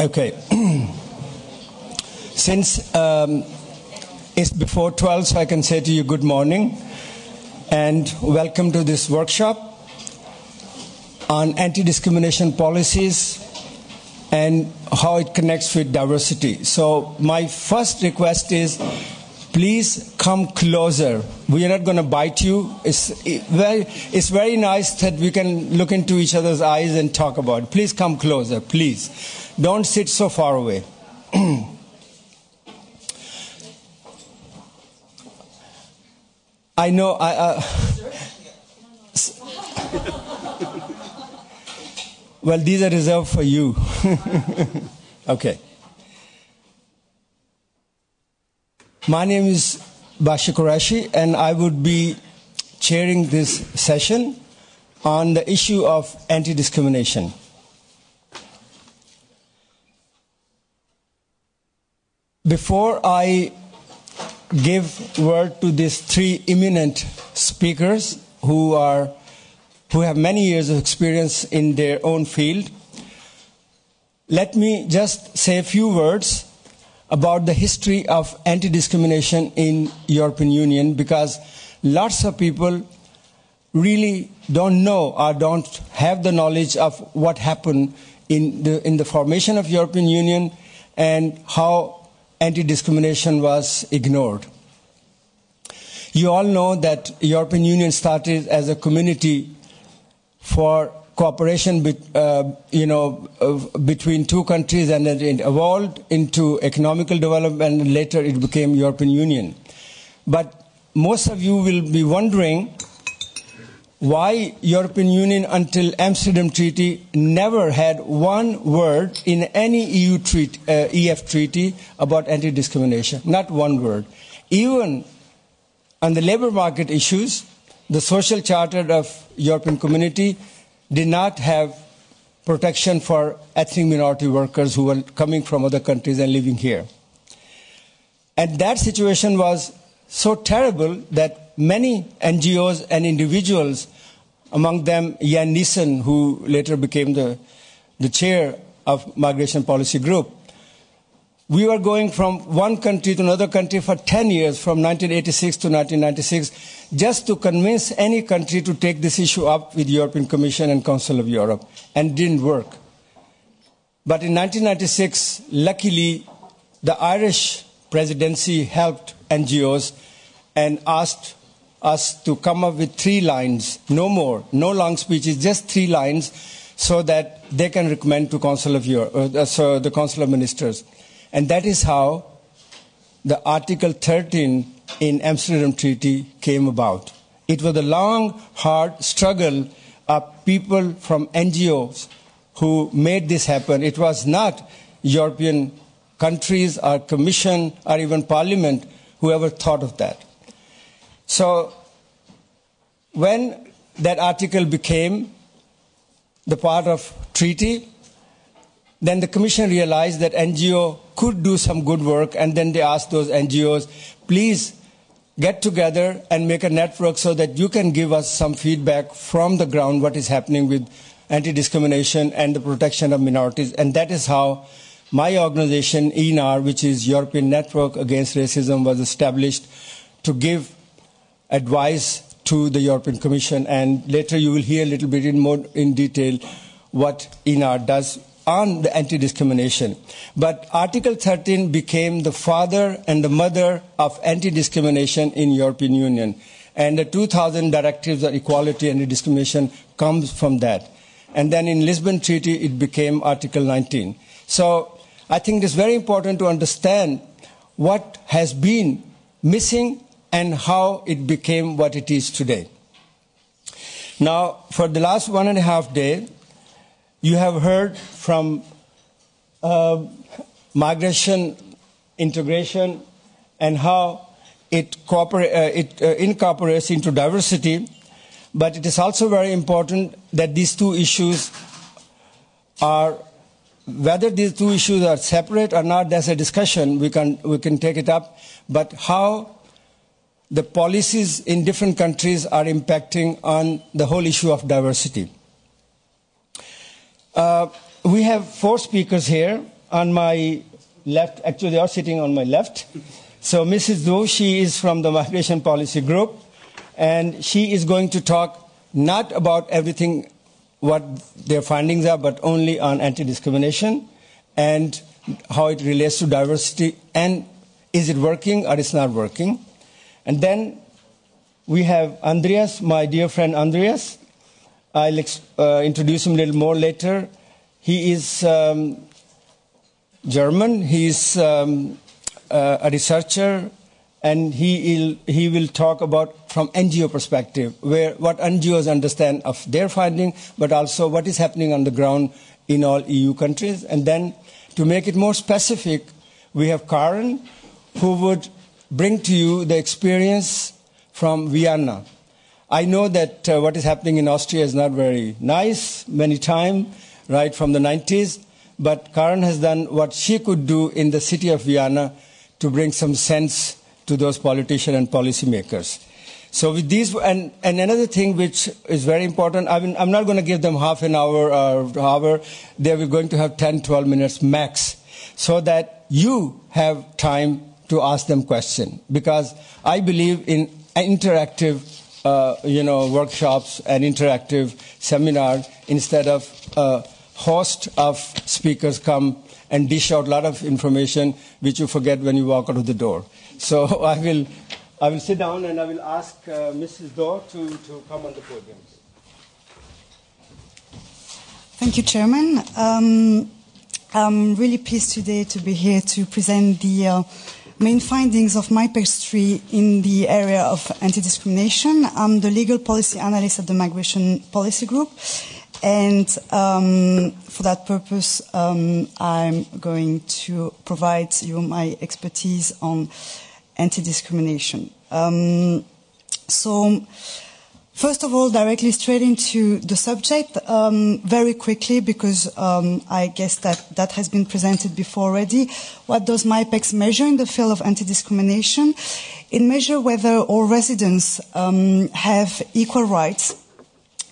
Okay. Since um, it's before 12, so I can say to you good morning and welcome to this workshop on anti discrimination policies and how it connects with diversity. So, my first request is please come closer. We are not going to bite you. It's very, it's very nice that we can look into each other's eyes and talk about it. Please come closer, please. Don't sit so far away. I know. I, uh, well, these are reserved for you. okay. My name is Bashy Quraishy, and I would be chairing this session on the issue of anti discrimination. Before I give word to these three eminent speakers who are who have many years of experience in their own field, let me just say a few words about the history of anti-discrimination in European Union because lots of people really don't know or don't have the knowledge of what happened in the, in the formation of European Union and how anti-discrimination was ignored. You all know that European Union started as a community for cooperation, be, uh, you know, uh, between two countries, and it evolved into economical development, and later it became European Union. But most of you will be wondering why European Union until Amsterdam Treaty never had one word in any EU treaty, uh, EF treaty about anti-discrimination. Not one word. Even on the labor market issues, the social charter of European Community did not have protection for ethnic minority workers who were coming from other countries and living here. And that situation was so terrible that many NGOs and individuals, among them Jan Niessen, who later became the, the chair of Migration Policy Group, we were going from one country to another country for 10 years, from 1986 to 1996, just to convince any country to take this issue up with European Commission and Council of Europe, and didn't work. But in 1996, luckily, the Irish presidency helped NGOs and asked us to come up with three lines, no more, no long speeches, just three lines, so that they can recommend to Council of Europe, uh, so the Council of Ministers. And that is how the Article 13 in Amsterdam Treaty came about. It was a long, hard struggle of people from NGOs who made this happen. It was not European countries or Commission or even Parliament who ever thought of that. So when that article became the part of treaty, then the Commission realized that NGO could do some good work, and then they asked those NGOs, please get together and make a network so that you can give us some feedback from the ground what is happening with anti-discrimination and the protection of minorities. And that is how my organization, ENAR, which is European Network Against Racism, was established to give advice to the European Commission. And later you will hear a little bit in more in detail what ENAR does on the anti-discrimination. But Article 13 became the father and the mother of anti-discrimination in European Union. And the 2000 directives on equality and discrimination comes from that. And then in Lisbon Treaty, it became Article 19. So I think it's very important to understand what has been missing and how it became what it is today. Now, for the last one and a half day, you have heard from uh, migration integration and how it, cooperate, uh, it uh, incorporates into diversity, but it is also very important that these two issues are whether these two issues are separate or not, that's a discussion. We can, we can take it up. But how the policies in different countries are impacting on the whole issue of diversity. Uh, we have four speakers here, on my left, actually, they are sitting on my left. So, Mrs. Do, she is from the Migration Policy Group, and she is going to talk not about everything what their findings are, but only on anti discrimination and how it relates to diversity and is it working or it's not working. And then we have Andreas, my dear friend Andreas. I'll uh, introduce him a little more later. He is um, German. He is um, uh, a researcher, and he will, he will talk about from NGO perspective, where what NGOs understand of their finding, but also what is happening on the ground in all EU countries. And then, to make it more specific, we have Karin, who would bring to you the experience from Vienna. I know that uh, what is happening in Austria is not very nice many times, right from the 90s, but Karin has done what she could do in the city of Vienna to bring some sense to those politicians and policymakers. So with these, and, and another thing which is very important, I mean, I'm not going to give them half an hour or hour. They're going to have 10, 12 minutes max so that you have time to ask them questions. Because I believe in interactive, uh, you know, workshops and interactive seminars instead of a host of speakers come and dish out a lot of information which you forget when you walk out of the door. So I will, I will sit down and I will ask uh, Mrs. Do to, to come on the podium. Thank you, Chairman. Um, I'm really pleased today to be here to present the uh, main findings of MIPEX 3 in the area of anti-discrimination. I'm the legal policy analyst at the Migration Policy Group, and um, for that purpose, um, I'm going to provide you my expertise on anti-discrimination. Um, so, first of all, directly straight into the subject, um, very quickly, because um, I guess that that has been presented before already. What does MIPEX measure in the field of anti-discrimination? It measures whether all residents um, have equal rights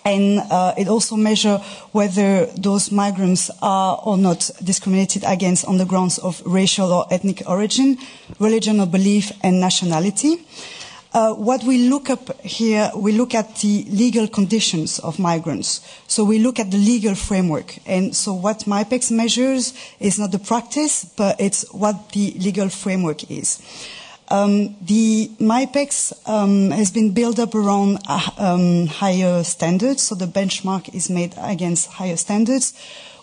and uh, it also measures whether those migrants are or not discriminated against on the grounds of racial or ethnic origin, religion or belief, and nationality. Uh, what we look up here, we look at the legal conditions of migrants. So we look at the legal framework. And so what MIPEX measures is not the practice, but it's what the legal framework is. Um, the MIPEX um, has been built up around uh, um, higher standards, so the benchmark is made against higher standards,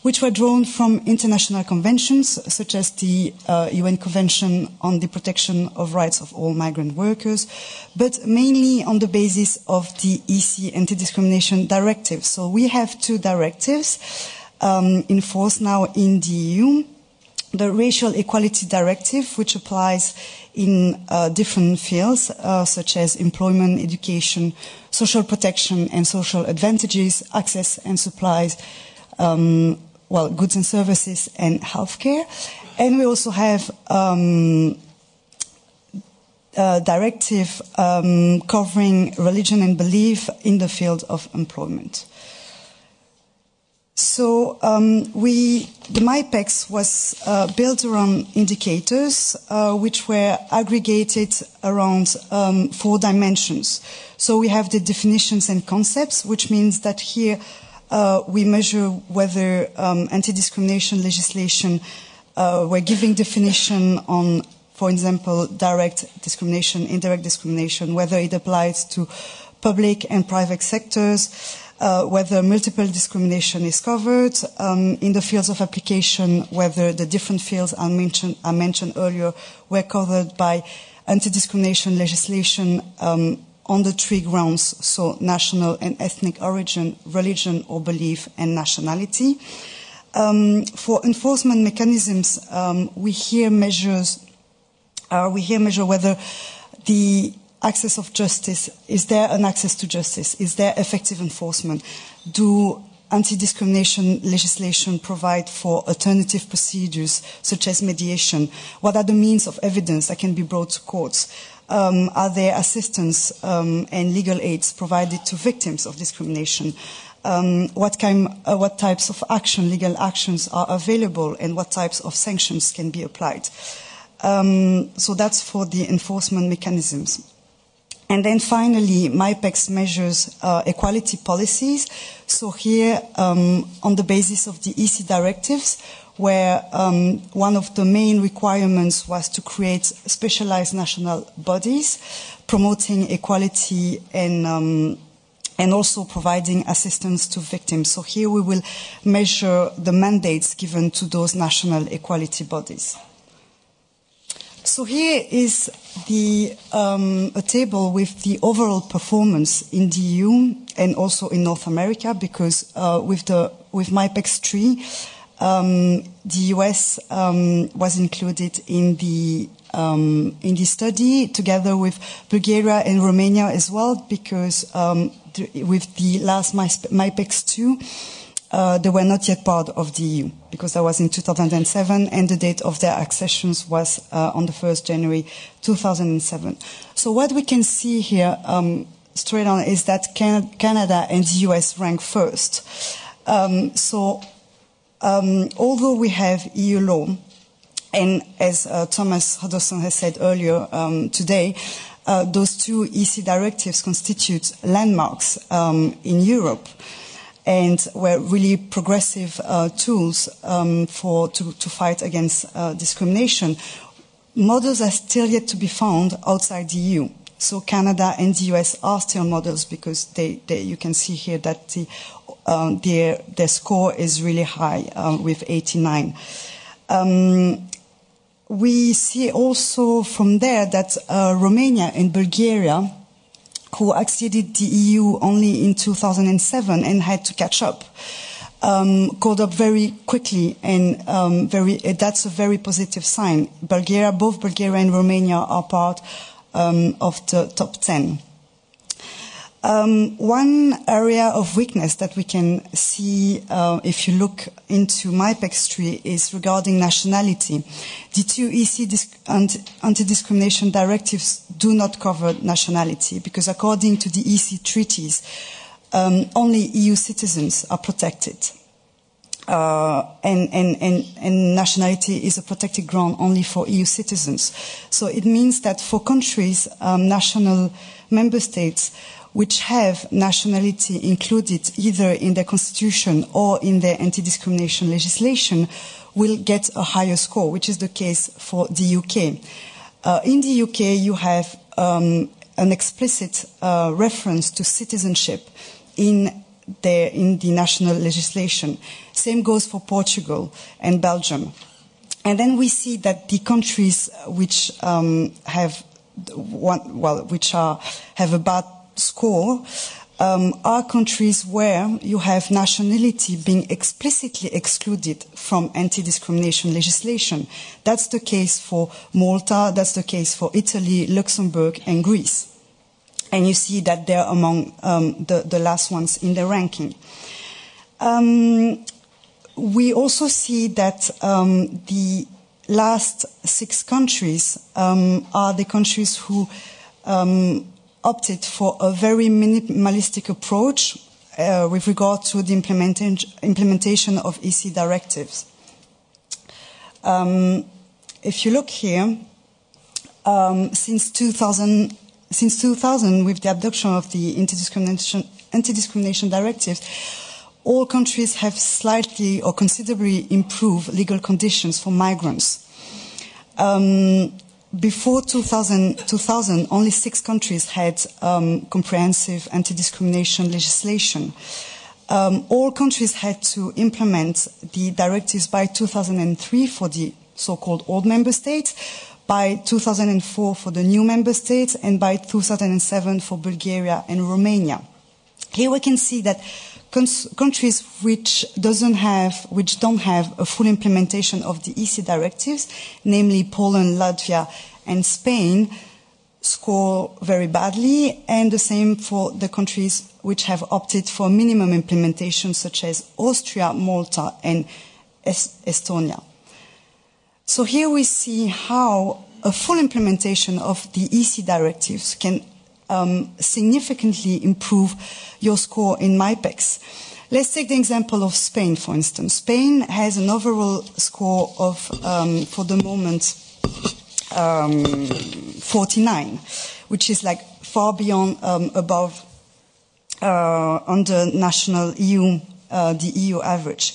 which were drawn from international conventions, such as the uh, UN Convention on the Protection of Rights of All Migrant Workers, but mainly on the basis of the EC Anti-Discrimination Directive. So we have two directives um, in force now in the EU. The Racial Equality Directive, which applies in uh, different fields, uh, such as employment, education, social protection, and social advantages, access and supplies, um, well, goods and services, and healthcare. And we also have um, a directive um, covering religion and belief in the field of employment. So um, we, the MIPEX was uh, built around indicators uh, which were aggregated around um, four dimensions. So we have the definitions and concepts, which means that here uh, we measure whether um, anti-discrimination legislation uh, we're giving definition on, for example, direct discrimination, indirect discrimination, whether it applies to public and private sectors uh, whether multiple discrimination is covered, um, in the fields of application, whether the different fields I mentioned, I mentioned earlier were covered by anti-discrimination legislation um, on the three grounds, so national and ethnic origin, religion or belief, and nationality. Um, for enforcement mechanisms, um, we here measures, uh, we here measure whether the access of justice? Is there an access to justice? Is there effective enforcement? Do anti-discrimination legislation provide for alternative procedures such as mediation? What are the means of evidence that can be brought to courts? Um, are there assistance um, and legal aids provided to victims of discrimination? um, what, kind, uh, what types of action, legal actions are available and what types of sanctions can be applied. Um, so that's for the enforcement mechanisms. And then finally, MIPEX measures uh, equality policies. So here, um, on the basis of the EC directives, where um, one of the main requirements was to create specialized national bodies promoting equality and um, and also providing assistance to victims. So here we will measure the mandates given to those national equality bodies. So here is the, um, a table with the overall performance in the EU and also in North America because uh, with, the, with MIPEX 3, um, the US um, was included in the um, in the study together with Bulgaria and Romania as well because um, with the last MIPEX 2 uh, they were not yet part of the EU because that was in 2007 and the date of their accessions was uh, on the 1st January 2007. So what we can see here um, straight on is that Can Canada and the US rank first. Um, so um, although we have EU law, and as uh, Thomas Huddleston has said earlier um, today, uh, those two EC directives constitute landmarks um, in Europe and were really progressive uh, tools um, for, to, to, fight against uh, discrimination. Models are still yet to be found outside the EU. So Canada and the US are still models because they, they, you can see here that the, um, their, their score is really high um, with 89. Um, we see also from there that uh, Romania and Bulgaria who acceded the EU only in 2007 and had to catch up, um, caught up very quickly, and um, very, uh, that's a very positive sign. Bulgaria, both Bulgaria and Romania are part um, of the top 10. Um, one area of weakness that we can see uh, if you look into MIPEX 3 is regarding nationality. The two EC anti-discrimination directives do not cover nationality because according to the EC treaties, um, only EU citizens are protected. Uh, and, and, and, and, nationality is a protected ground only for EU citizens. So it means that for countries, um, national member states, which have nationality included either in their constitution or in their anti-discrimination legislation will get a higher score, which is the case for the UK. Uh, in the UK, you have um, an explicit uh, reference to citizenship in the, in the national legislation. Same goes for Portugal and Belgium. And then we see that the countries which um, have one, well, which are have a score um, are countries where you have nationality being explicitly excluded from anti-discrimination legislation. That's the case for Malta, that's the case for Italy, Luxembourg, and Greece. And you see that they're among um, the, the, last ones in the ranking. Um, we also see that um, the last six countries um, are the countries who um, opted for a very minimalistic approach uh, with regard to the implementation of EC directives. Um, if you look here, um, since 2000, since 2000, with the adoption of the anti-discrimination, directives, all countries have slightly or considerably improved legal conditions for migrants. Um, before 2000, 2000, only six countries had um, comprehensive anti-discrimination legislation. Um, all countries had to implement the directives by 2003 for the so-called old member states, by 2004 for the new member states, and by 2007 for Bulgaria and Romania. Here we can see that countries which doesn't have, which don't have a full implementation of the EC directives, namely Poland, Latvia, and Spain, score very badly, and the same for the countries which have opted for minimum implementation, such as Austria, Malta, and Estonia. So here we see how a full implementation of the EC directives can um, significantly improve your score in MIPEX. Let's take the example of Spain, for instance. Spain has an overall score of, um, for the moment, um, 49, which is like far beyond um, above uh, on the national EU, uh, the EU average.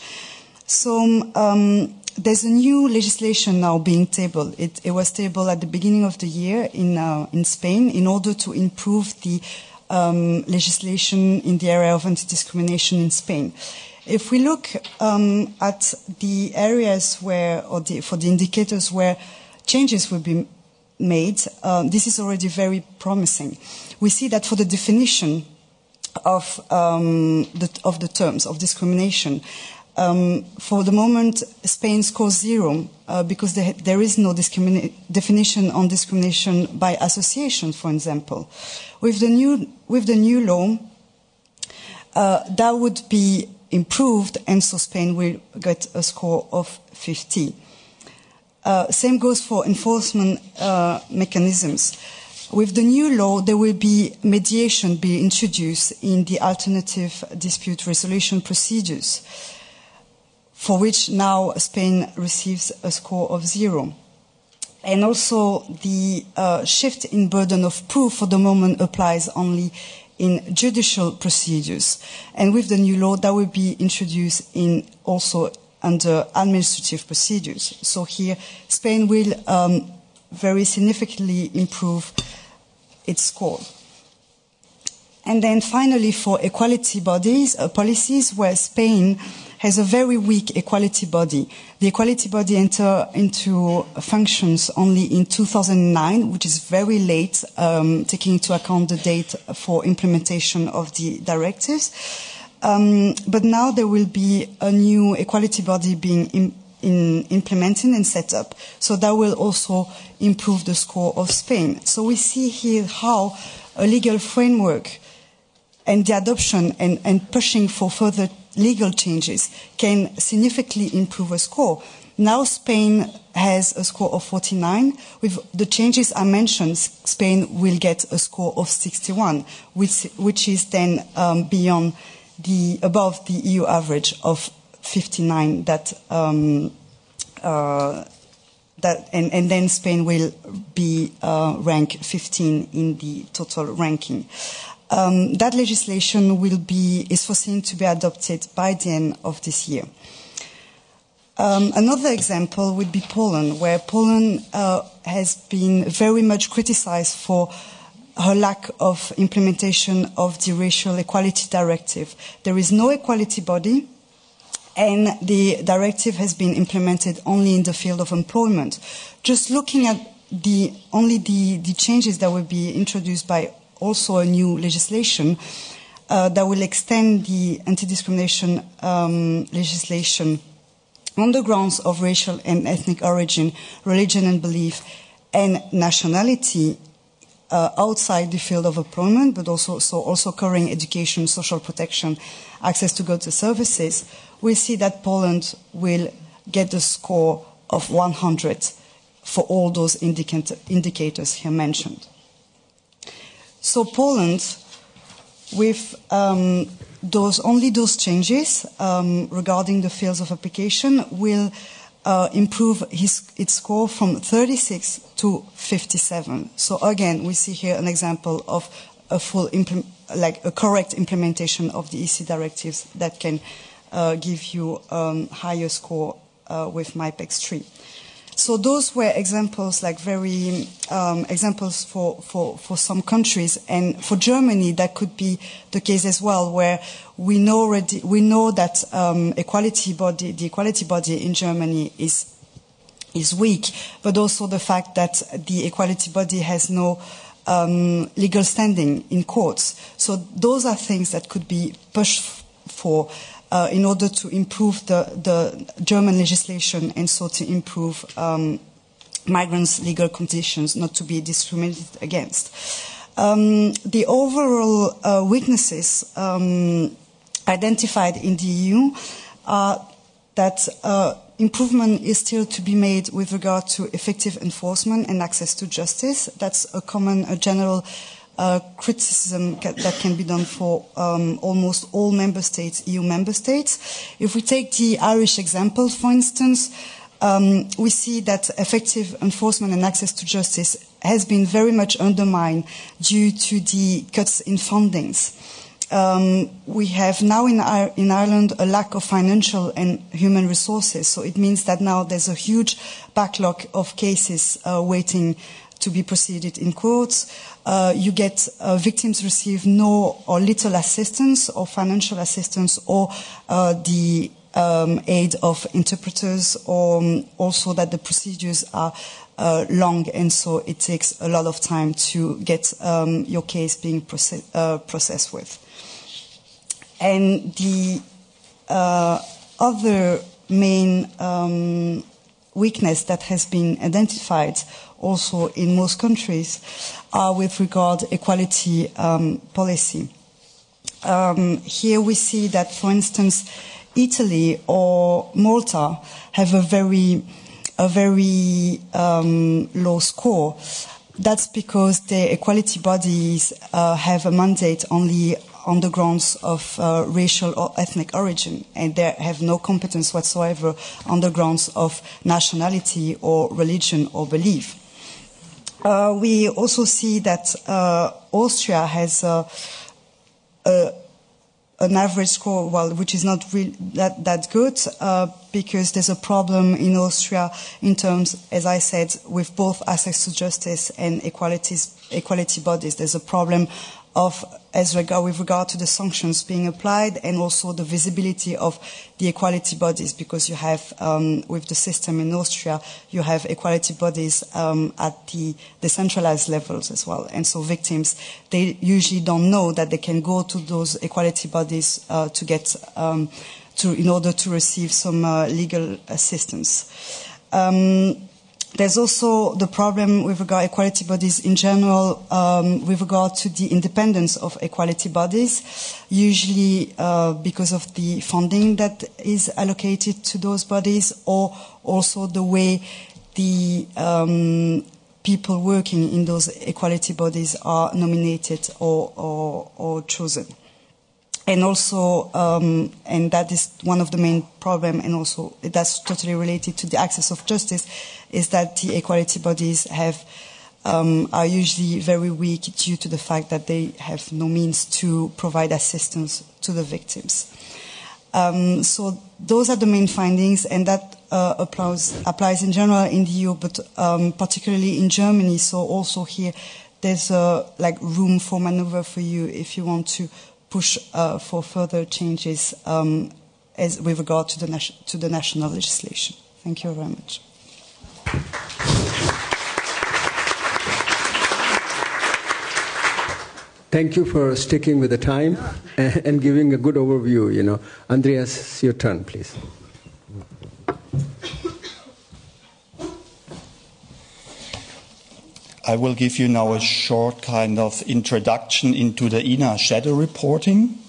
So um, there's a new legislation now being tabled. It, it, was tabled at the beginning of the year in, uh, in Spain in order to improve the um, legislation in the area of anti-discrimination in Spain. If we look um, at the areas where, or the, for the indicators where changes will be made, uh, this is already very promising. We see that for the definition of, um, the, of the terms of discrimination, um, for the moment, Spain scores zero uh, because there, there is no definition on discrimination by association, for example. With the new, with the new law, uh, that would be improved, and so Spain will get a score of 50. Uh, same goes for enforcement uh, mechanisms. With the new law, there will be mediation be introduced in the alternative dispute resolution procedures, for which now Spain receives a score of zero. And also the uh, shift in burden of proof for the moment applies only in judicial procedures. And with the new law, that will be introduced in also under administrative procedures. So here, Spain will um, very significantly improve its score. And then finally, for equality bodies, uh, policies where Spain has a very weak equality body. The equality body entered into functions only in 2009, which is very late, um, taking into account the date for implementation of the directives. Um, but now there will be a new equality body being in, in implemented and set up. So that will also improve the score of Spain. So we see here how a legal framework and the adoption and, and pushing for further legal changes can significantly improve a score. Now Spain has a score of 49. With the changes I mentioned, Spain will get a score of 61, which, which is then um, beyond the, above the EU average of 59 that, um, uh, that and, and, then Spain will be uh, ranked 15 in the total ranking. Um, that legislation will be, is foreseen to be adopted by the end of this year. Um, another example would be Poland, where Poland uh, has been very much criticized for her lack of implementation of the Racial Equality Directive. There is no equality body, and the directive has been implemented only in the field of employment. Just looking at the, only the, the changes that will be introduced by also a new legislation uh, that will extend the anti-discrimination um, legislation on the grounds of racial and ethnic origin, religion and belief, and nationality uh, outside the field of employment, but also, so also covering education, social protection, access to goods and services, we see that Poland will get the score of 100 for all those indicators here mentioned. So Poland, with um, those, only those changes um, regarding the fields of application, will uh, improve his, its score from 36 to 57. So again, we see here an example of a full, like a correct implementation of the EC directives that can uh, give you a um, higher score uh, with MIPEX 3. So those were examples, like very um, examples for, for, for some countries, and for Germany that could be the case as well, where we know already we know that um, equality body, the equality body in Germany is is weak, but also the fact that the equality body has no um, legal standing in courts. So those are things that could be pushed for uh, in order to improve the, the, German legislation and so to improve um, migrants' legal conditions, not to be discriminated against. Um, the overall uh, weaknesses um, identified in the EU are that uh, improvement is still to be made with regard to effective enforcement and access to justice. That's a common, a general uh, criticism that can be done for um, almost all member states, EU member states. If we take the Irish example, for instance, um, we see that effective enforcement and access to justice has been very much undermined due to the cuts in fundings. Um, we have now in, in, Ireland a lack of financial and human resources, so it means that now there's a huge backlog of cases uh, waiting to be proceeded in courts. Uh, you get uh, victims receive no or little assistance or financial assistance or uh, the um, aid of interpreters or um, also that the procedures are uh, long and so it takes a lot of time to get um, your case being uh, processed with. And the uh, other main um, weakness that has been identified also in most countries are with regard equality um, policy. Um, here we see that, for instance, Italy or Malta have a very a very um, low score. That's because the equality bodies uh, have a mandate only on the grounds of uh, racial or ethnic origin, and they have no competence whatsoever on the grounds of nationality or religion or belief. Uh, we also see that uh, Austria has a, an average score, well, which is not really that, that good, uh, because there's a problem in Austria in terms, as I said, with both access to justice and equality bodies. There's a problem of as regard with regard to the sanctions being applied and also the visibility of the equality bodies because you have um, with the system in Austria you have equality bodies um, at the decentralized levels as well and so victims they usually don't know that they can go to those equality bodies uh, to get um, to in order to receive some uh, legal assistance. Um, there's also the problem with regard to equality bodies in general, um, with regard to the independence of equality bodies, usually uh, because of the funding that is allocated to those bodies, or also the way the um, people working in those equality bodies are nominated or, or, or chosen and also, um, and that is one of the main problems, and also that's totally related to the access of justice, is that the equality bodies have um, are usually very weak due to the fact that they have no means to provide assistance to the victims. Um, so those are the main findings, and that uh, applies, applies in general in the EU, but um, particularly in Germany. So also here, there's like room for maneuver for you if you want to push uh, for further changes um, as with regard to the, to the national legislation. Thank you very much. Thank you for sticking with the time and giving a good overview. You know, Andreas, your turn, please. I will give you now a short kind of introduction into the ENAR shadow reporting.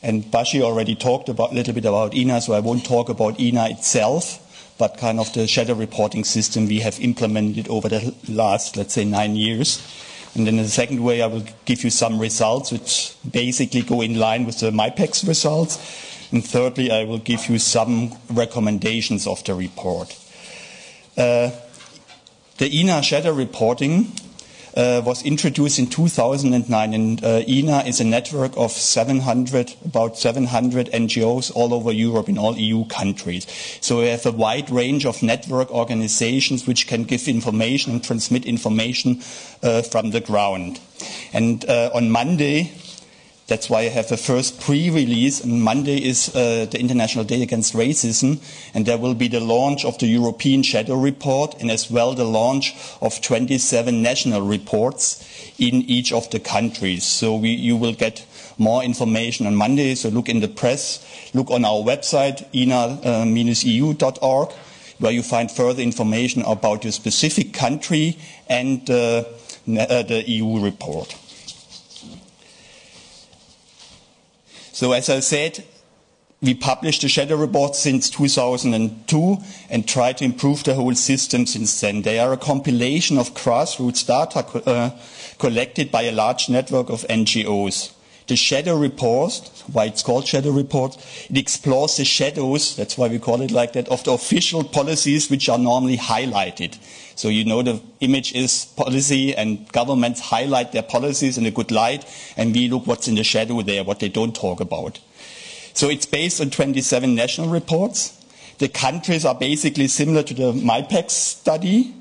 And Bashy already talked about a little bit about ENAR, so I won't talk about ENAR itself, but kind of the shadow reporting system we have implemented over the last, let's say, nine years. And then the second way, I will give you some results which basically go in line with the MIPEX results. And thirdly, I will give you some recommendations of the report. Uh, the ENAR shadow reporting uh, was introduced in 2009, and uh, ENAR is a network of 700, about 700 NGOs all over Europe in all EU countries. So we have a wide range of network organizations which can give information and transmit information uh, from the ground. And uh, on Monday, that's why I have the first pre-release. And Monday is uh, the International Day Against Racism, and there will be the launch of the European Shadow Report, and as well the launch of 27 national reports in each of the countries. So we, you will get more information on Monday. So look in the press, look on our website, enar-eu.org, where you find further information about your specific country and uh, uh the EU report. So as I said, we published the shadow report since 2002 and tried to improve the whole system since then. They are a compilation of grassroots data co uh, collected by a large network of NGOs. The shadow report, why it's called shadow report, it explores the shadows, that's why we call it like that, of the official policies which are normally highlighted. So you know the image is policy and governments highlight their policies in a good light and we look what's in the shadow there, what they don't talk about. So it's based on 27 national reports. The countries are basically similar to the MIPEX study,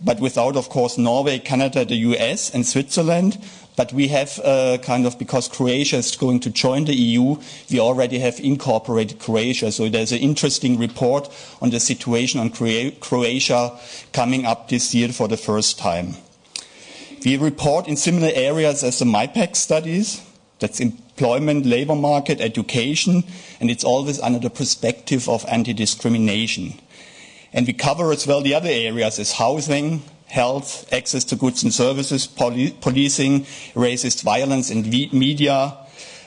but without, of course, Norway, Canada, the US, and Switzerland. But we have uh, kind of, because Croatia is going to join the EU, we already have incorporated Croatia. So there's an interesting report on the situation on Croatia coming up this year for the first time. We report in similar areas as the MIPEX studies. That's employment, labor market, education, and it's always under the perspective of anti-discrimination. And we cover as well the other areas as housing, health, access to goods and services, poli policing, racist violence, and media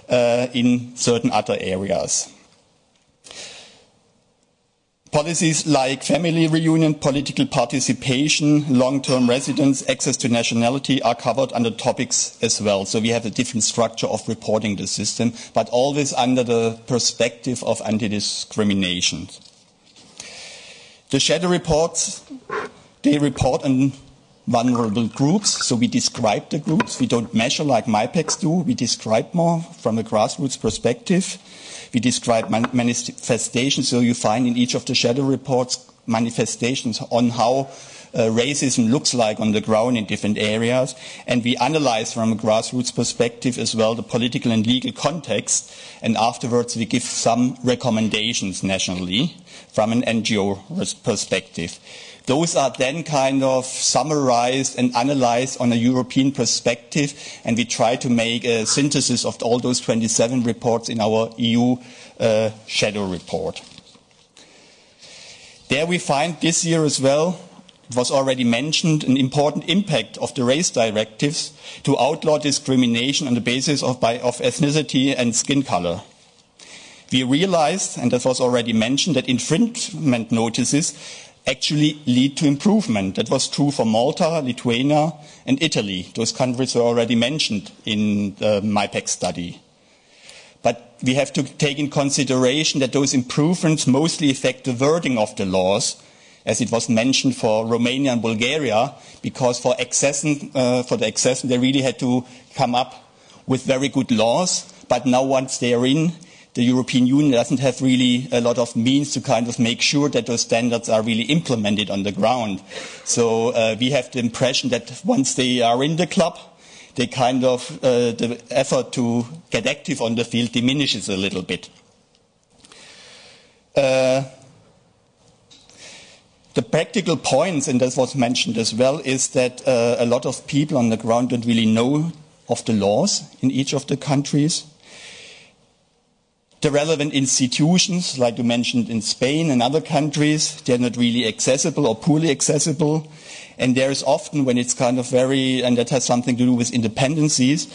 uh, in certain other areas. Policies like family reunion, political participation, long-term residence, access to nationality are covered under topics as well. So we have a different structure of reporting the system, but always under the perspective of anti-discrimination. The shadow reports, they report on vulnerable groups. So we describe the groups. We don't measure like MIPEX do. We describe more from a grassroots perspective. We describe manifestations, so you find in each of the shadow reports manifestations on how uh, racism looks like on the ground in different areas. And we analyze from a grassroots perspective as well the political and legal context. And afterwards we give some recommendations nationally from an NGO perspective. Those are then kind of summarized and analyzed on a European perspective, and we try to make a synthesis of all those 27 reports in our EU uh, shadow report. There we find this year as well, it was already mentioned, an important impact of the race directives to outlaw discrimination on the basis of, by, of ethnicity and skin color. We realized, and that was already mentioned, that infringement notices actually lead to improvement. That was true for Malta, Lithuania, and Italy. Those countries were already mentioned in the MIPEX study. But we have to take in consideration that those improvements mostly affect the wording of the laws, as it was mentioned for Romania and Bulgaria, because for, uh, for the accession they really had to come up with very good laws. But now once they are in, the European Union doesn't have really a lot of means to kind of make sure that those standards are really implemented on the ground. So uh, we have the impression that once they are in the club, they kind of, uh, the effort to get active on the field diminishes a little bit. Uh, the practical points, and that was mentioned as well, is that uh, a lot of people on the ground don't really know of the laws in each of the countries the relevant institutions, like you mentioned in Spain and other countries, they're not really accessible or poorly accessible. And there is often, when it's kind of very, and that has something to do with independencies,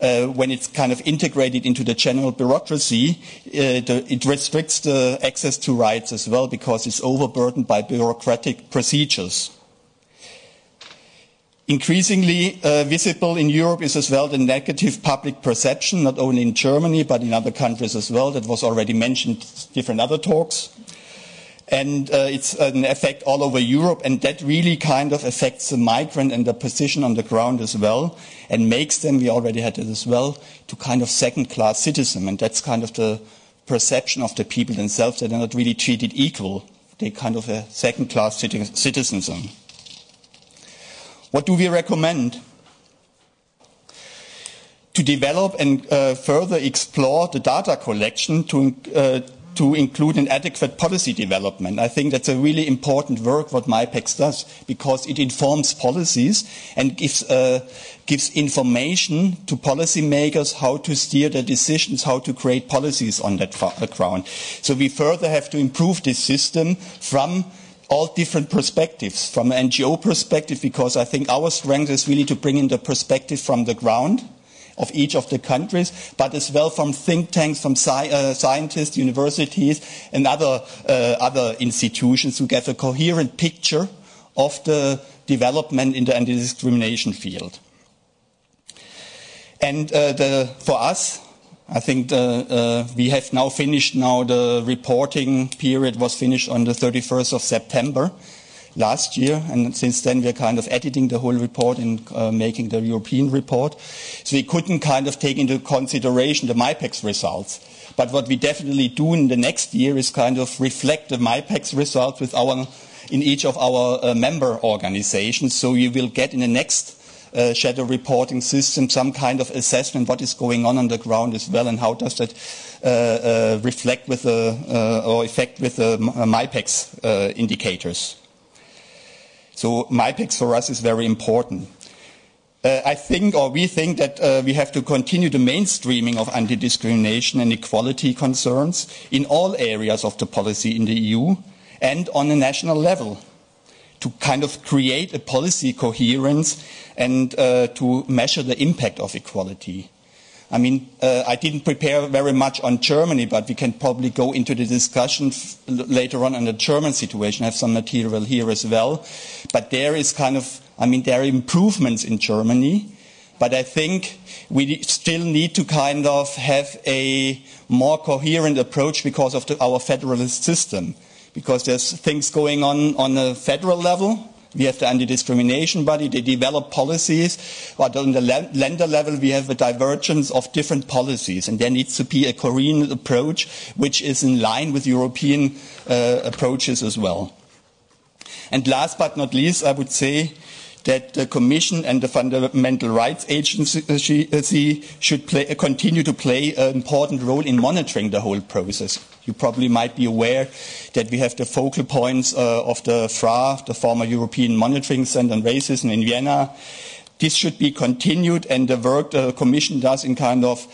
uh, when it's kind of integrated into the general bureaucracy, uh, the, it restricts the access to rights as well because it's overburdened by bureaucratic procedures. Increasingly uh, visible in Europe is as well the negative public perception, not only in Germany, but in other countries as well. That was already mentioned in different other talks. And uh, it's an effect all over Europe, and that really kind of affects the migrant and the position on the ground as well, and makes them, we already had it as well, to kind of second-class citizen. And that's kind of the perception of the people themselves, that they're not really treated equal. They're kind of a second-class citizens. What do we recommend? To develop and uh, further explore the data collection to, uh, to include an adequate policy development. I think that's a really important work what MIPEX does because it informs policies and gives, uh, gives information to policymakers how to steer their decisions, how to create policies on that ground. So we further have to improve this system from all different perspectives. From an NGO perspective, because I think our strength is really to bring in the perspective from the ground of each of the countries, but as well from think tanks, from sci- uh, scientists, universities, and other, uh, other institutions who get a coherent picture of the development in the anti-discrimination field. And uh, the, for us, I think the, uh, we have now finished now the reporting period was finished on the 31st of September last year, and since then we're kind of editing the whole report and uh, making the European report. So we couldn't kind of take into consideration the MIPEX results. But what we definitely do in the next year is kind of reflect the MIPEX results with our, in each of our uh, member organizations. So you will get in the next uh, shadow reporting system some kind of assessment what is going on on the ground as well and how does that uh, uh, reflect with the uh, or affect with the MIPEX indicators. So MIPEX for us is very important. Uh, I think, or we think, that uh, we have to continue the mainstreaming of anti-discrimination and equality concerns in all areas of the policy in the EU and on a national level to kind of create a policy coherence and uh, to measure the impact of equality. I mean, uh, I didn't prepare very much on Germany, but we can probably go into the discussion later on on the German situation. I have some material here as well. But there is kind of, I mean, there are improvements in Germany, but I think we still need to kind of have a more coherent approach because of the, our federalist system. Because there's things going on on a federal level, we have the anti-discrimination body. They develop policies. But on the Länder level, we have a divergence of different policies. And there needs to be a Korean approach which is in line with European uh, approaches as well. And last but not least, I would say that the Commission and the Fundamental Rights Agency should play, continue to play an important role in monitoring the whole process. You probably might be aware that we have the focal points uh, of the FRA, the former European Monitoring Center on Racism in Vienna. This should be continued, and the work the Commission does in kind of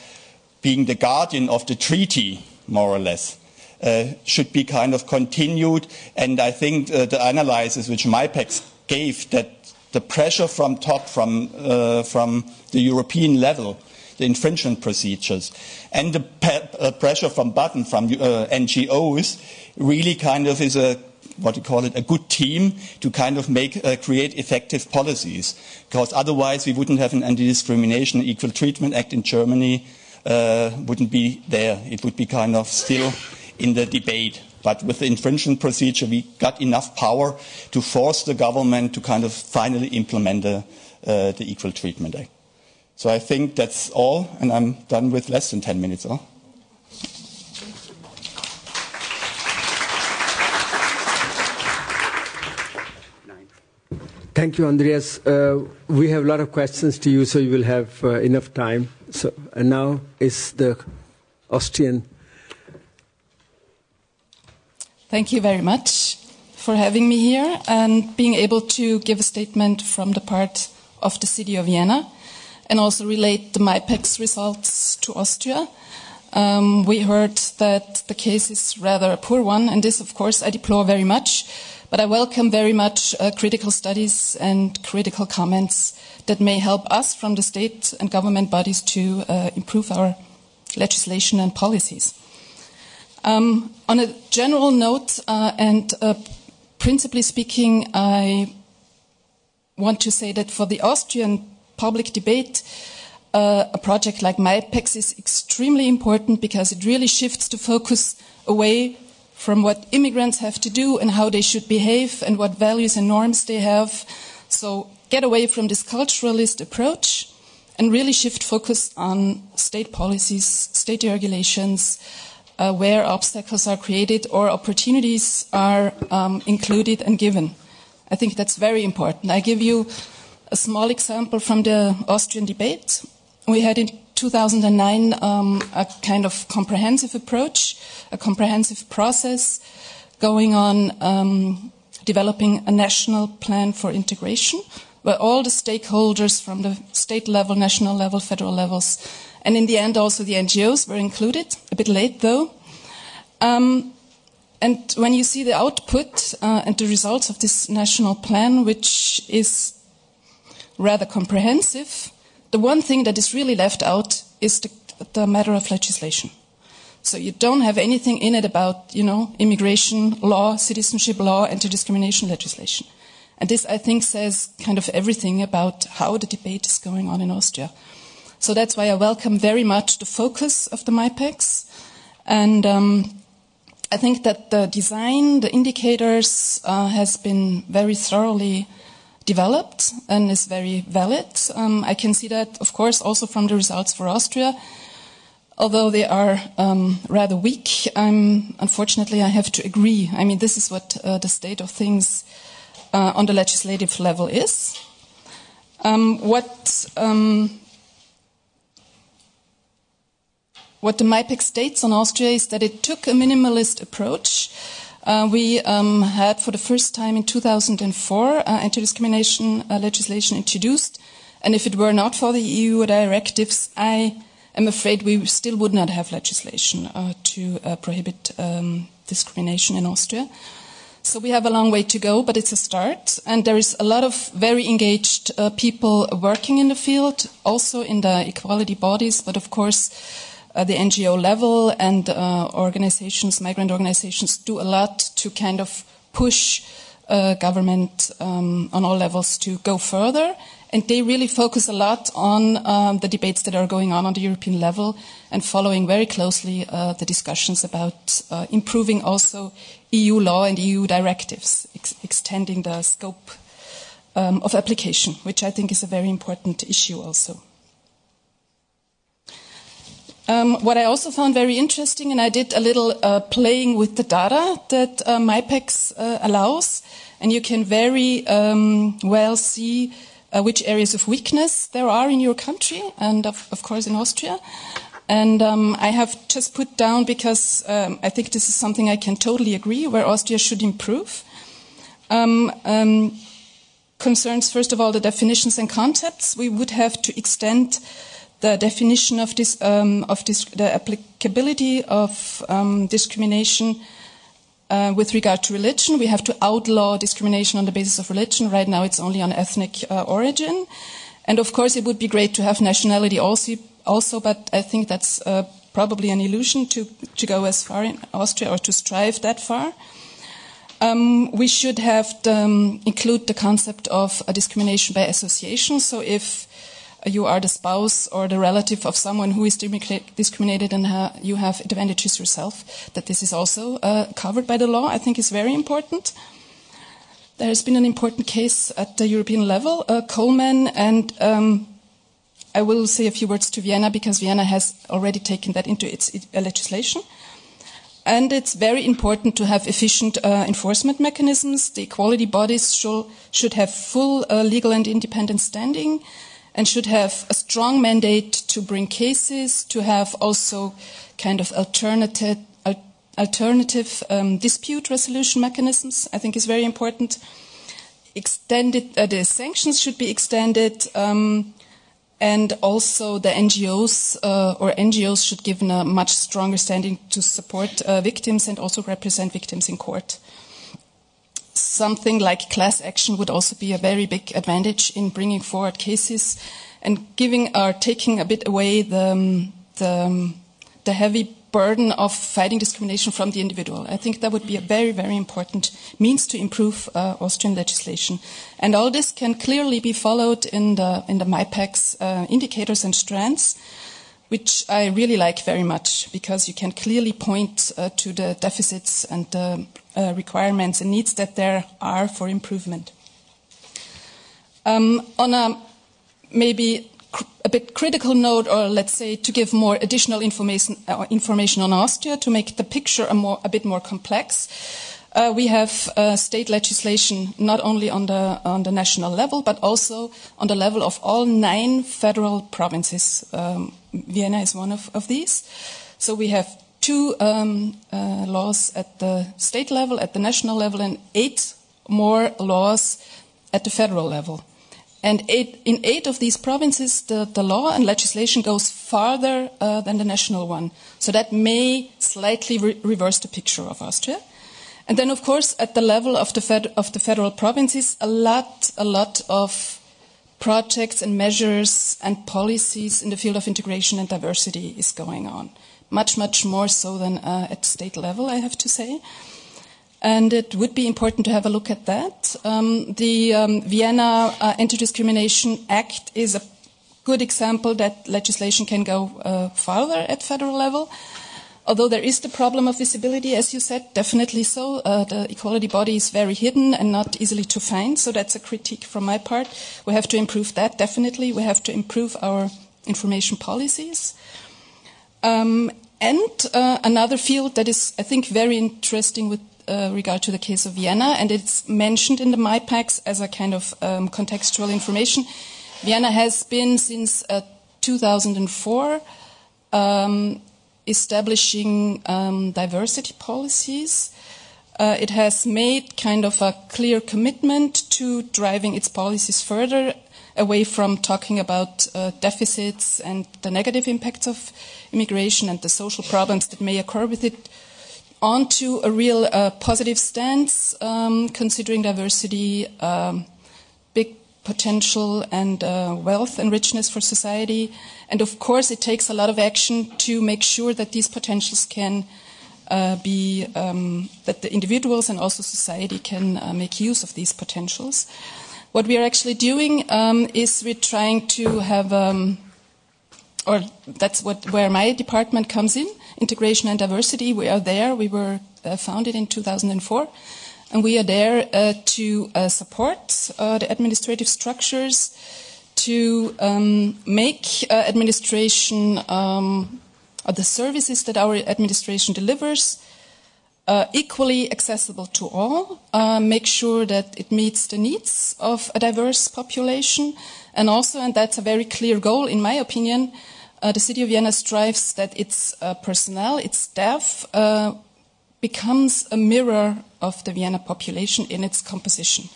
being the guardian of the treaty, more or less, uh, should be kind of continued. And I think uh, the analysis which MIPEX gave that the pressure from top, from, uh, from the European level, the infringement procedures, and the pe- uh, pressure from Button, from uh, NGOs, really kind of is a what you call it, a good team to kind of make, uh, create effective policies. Because otherwise we wouldn't have an anti-discrimination equal treatment act in Germany, uh, wouldn't be there. It would be kind of still in the debate. But with the infringement procedure, we got enough power to force the government to kind of finally implement the, uh, the Equal Treatment Act. So I think that's all, and I'm done with less than 10 minutes. Huh? Thank you, Andreas. Uh, we have a lot of questions to you, so you will have uh, enough time. So, and now is the Austrian Thank you very much for having me here and being able to give a statement from the part of the city of Vienna and also relate the MIPEX results to Austria. Um, we heard that the case is rather a poor one, and this, of course, I deplore very much. But I welcome very much uh, critical studies and critical comments that may help us from the state and government bodies to uh, improve our legislation and policies. Um, on a general note, uh, and uh, principally speaking, I want to say that for the Austrian public debate, uh, a project like MIPEX is extremely important because it really shifts the focus away from what immigrants have to do and how they should behave and what values and norms they have. So get away from this culturalist approach and really shift focus on state policies, state regulations, uh, where obstacles are created or opportunities are um, included and given. I think that's very important. I give you a small example from the Austrian debate. We had in 2009 um, a kind of comprehensive approach, a comprehensive process going on um, developing a national plan for integration where all the stakeholders from the state level, national level, federal levels and in the end, also the NGOs were included, a bit late though. Um, and when you see the output uh, and the results of this national plan, which is rather comprehensive, the one thing that is really left out is the, the matter of legislation. So you don't have anything in it about, you know, immigration law, citizenship law, anti-discrimination legislation. And this, I think, says kind of everything about how the debate is going on in Austria. So that's why I welcome very much the focus of the MIPEX. And um, I think that the design, the indicators, uh, has been very thoroughly developed and is very valid. Um, I can see that, of course, also from the results for Austria. Although they are um, rather weak, I'm, unfortunately, I have to agree. I mean, this is what uh, the state of things uh, on the legislative level is. Um, what um, what the MIPEX states on Austria is that it took a minimalist approach. Uh, we um, had, for the first time in 2004, uh, anti-discrimination uh, legislation introduced, and if it were not for the EU directives, I am afraid we still would not have legislation uh, to uh, prohibit um, discrimination in Austria. So we have a long way to go, but it's a start. And there is a lot of very engaged uh, people working in the field, also in the equality bodies, but of course, uh, the NGO level and uh, organizations, migrant organizations, do a lot to kind of push uh, government um, on all levels to go further. And they really focus a lot on um, the debates that are going on on the European level and following very closely uh, the discussions about uh, improving also EU law and EU directives, ex- extending the scope um, of application, which I think is a very important issue also. Um, what I also found very interesting, and I did a little uh, playing with the data that uh, MIPEX uh, allows, and you can very um, well see uh, which areas of weakness there are in your country and, of, of course, in Austria. And um, I have just put down because um, I think this is something I can totally agree where Austria should improve. Um, um, concerns, first of all, the definitions and concepts. We would have to extend the definition of this, um, of this the applicability of um, discrimination uh, with regard to religion. We have to outlaw discrimination on the basis of religion. Right now, it's only on ethnic uh, origin. And of course, it would be great to have nationality also, also but I think that's uh, probably an illusion to, to go as far in Austria or to strive that far. Um, we should have the, um, include the concept of discrimination by association. So if you are the spouse or the relative of someone who is discriminated and ha you have advantages yourself, that this is also uh, covered by the law, I think is very important. There has been an important case at the European level, uh, Coleman, and um, I will say a few words to Vienna because Vienna has already taken that into its, uh, legislation. And it's very important to have efficient uh, enforcement mechanisms. The equality bodies should, should have full uh, legal and independent standing and should have a strong mandate to bring cases, to have also kind of alternative, alternative um, dispute resolution mechanisms, I think is very important. Extended, uh, the sanctions should be extended, um, and also the NGOs uh, or NGOs should given a much stronger standing to support uh, victims and also represent victims in court something like class action would also be a very big advantage in bringing forward cases and giving or taking a bit away the, um, the, um, the heavy burden of fighting discrimination from the individual. I think that would be a very, very important means to improve uh, Austrian legislation. And all this can clearly be followed in the, in the MIPEX uh, indicators and strands, which I really like very much because you can clearly point uh, to the deficits and the uh, requirements and needs that there are for improvement. Um, on a maybe a bit critical note, or let's say to give more additional information, uh, information on Austria to make the picture a, more, a bit more complex. Uh, we have uh, state legislation not only on the, on the national level, but also on the level of all nine federal provinces. Um, Vienna is one of, of these. So we have two um, uh, laws at the state level, at the national level, and eight more laws at the federal level. And eight, in eight of these provinces, the, the law and legislation goes farther uh, than the national one. So that may slightly re- reverse the picture of Austria. And then, of course, at the level of the, fed, of the federal provinces, a lot, a lot of projects and measures and policies in the field of integration and diversity is going on. Much, much more so than uh, at state level, I have to say. And it would be important to have a look at that. Um, the um, Vienna uh, Anti-Discrimination Act is a good example that legislation can go uh, farther at federal level. Although there is the problem of visibility, as you said, definitely so. Uh, the equality body is very hidden and not easily to find, so that's a critique from my part. We have to improve that, definitely. We have to improve our information policies. Um, and uh, another field that is, I think, very interesting with uh, regard to the case of Vienna, and it's mentioned in the MIPEX as a kind of um, contextual information. Vienna has been since uh, 2004 um, establishing um, diversity policies. Uh, it has made kind of a clear commitment to driving its policies further away from talking about uh, deficits and the negative impacts of immigration and the social problems that may occur with it onto a real uh, positive stance, um, considering diversity, um, potential and uh, wealth and richness for society. And of course, it takes a lot of action to make sure that these potentials can uh, be, um, that the individuals and also society can uh, make use of these potentials. What we are actually doing um, is we're trying to have, um, or that's what, where my department comes in, integration and diversity. We are there. We were uh, founded in 2004 and we are there uh, to uh, support uh, the administrative structures, to um, make uh, administration um, the services that our administration delivers uh, equally accessible to all, uh, make sure that it meets the needs of a diverse population, and also, and that's a very clear goal in my opinion, the City of Vienna strives that its personnel, its staff, becomes a mirror of the Vienna population in its composition.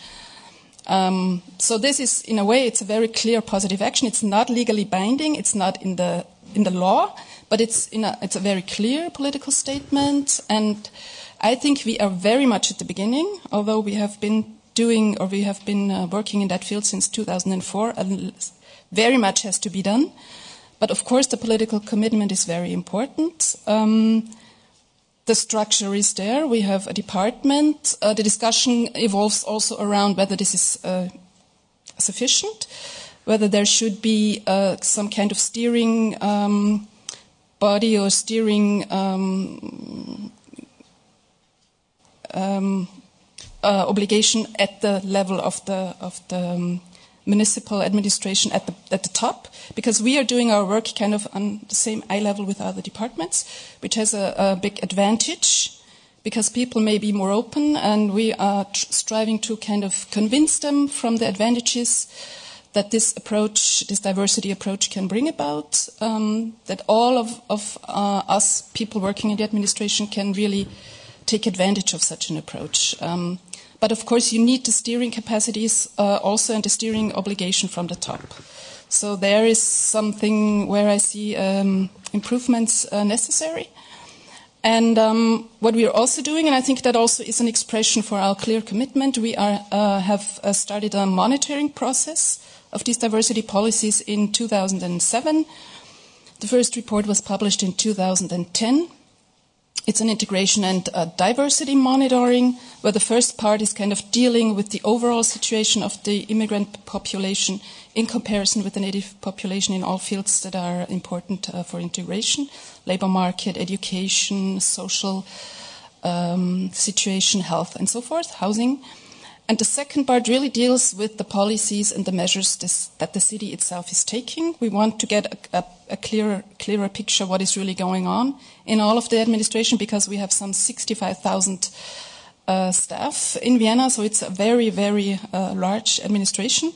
Um, so this is, in a way, it's a very clear positive action. It's not legally binding. It's not in the in the law, but it's a, it's a very clear political statement. And I think we are very much at the beginning, although we have been doing or we have been uh, working in that field since 2004. And very much has to be done. But of course, the political commitment is very important. Um, the structure is there. We have a department. Uh, the discussion evolves also around whether this is uh, sufficient, whether there should be uh, some kind of steering um, body or steering um, um, uh, obligation at the level of the of the um, municipal administration at the, at the top, because we are doing our work kind of on the same eye level with other departments, which has a, a big advantage because people may be more open and we are tr- striving to kind of convince them from the advantages that this approach, this diversity approach can bring about, um, that all of, of uh, us people working in the administration can really take advantage of such an approach. Um, but of course, you need the steering capacities uh, also and the steering obligation from the top. So there is something where I see um, improvements uh, necessary. And um, what we are also doing, and I think that also is an expression for our clear commitment, we are, uh, have uh, started a monitoring process of these diversity policies in 2007. The first report was published in 2010. It's an integration and uh, diversity monitoring, where the first part is kind of dealing with the overall situation of the immigrant population in comparison with the native population in all fields that are important uh, for integration labor market, education, social um, situation, health, and so forth, housing. And the second part really deals with the policies and the measures this, that the city itself is taking. We want to get a, a, a clearer, clearer picture what is really going on in all of the administration because we have some 65,000 uh, staff in Vienna, so it's a very, very uh, large administration.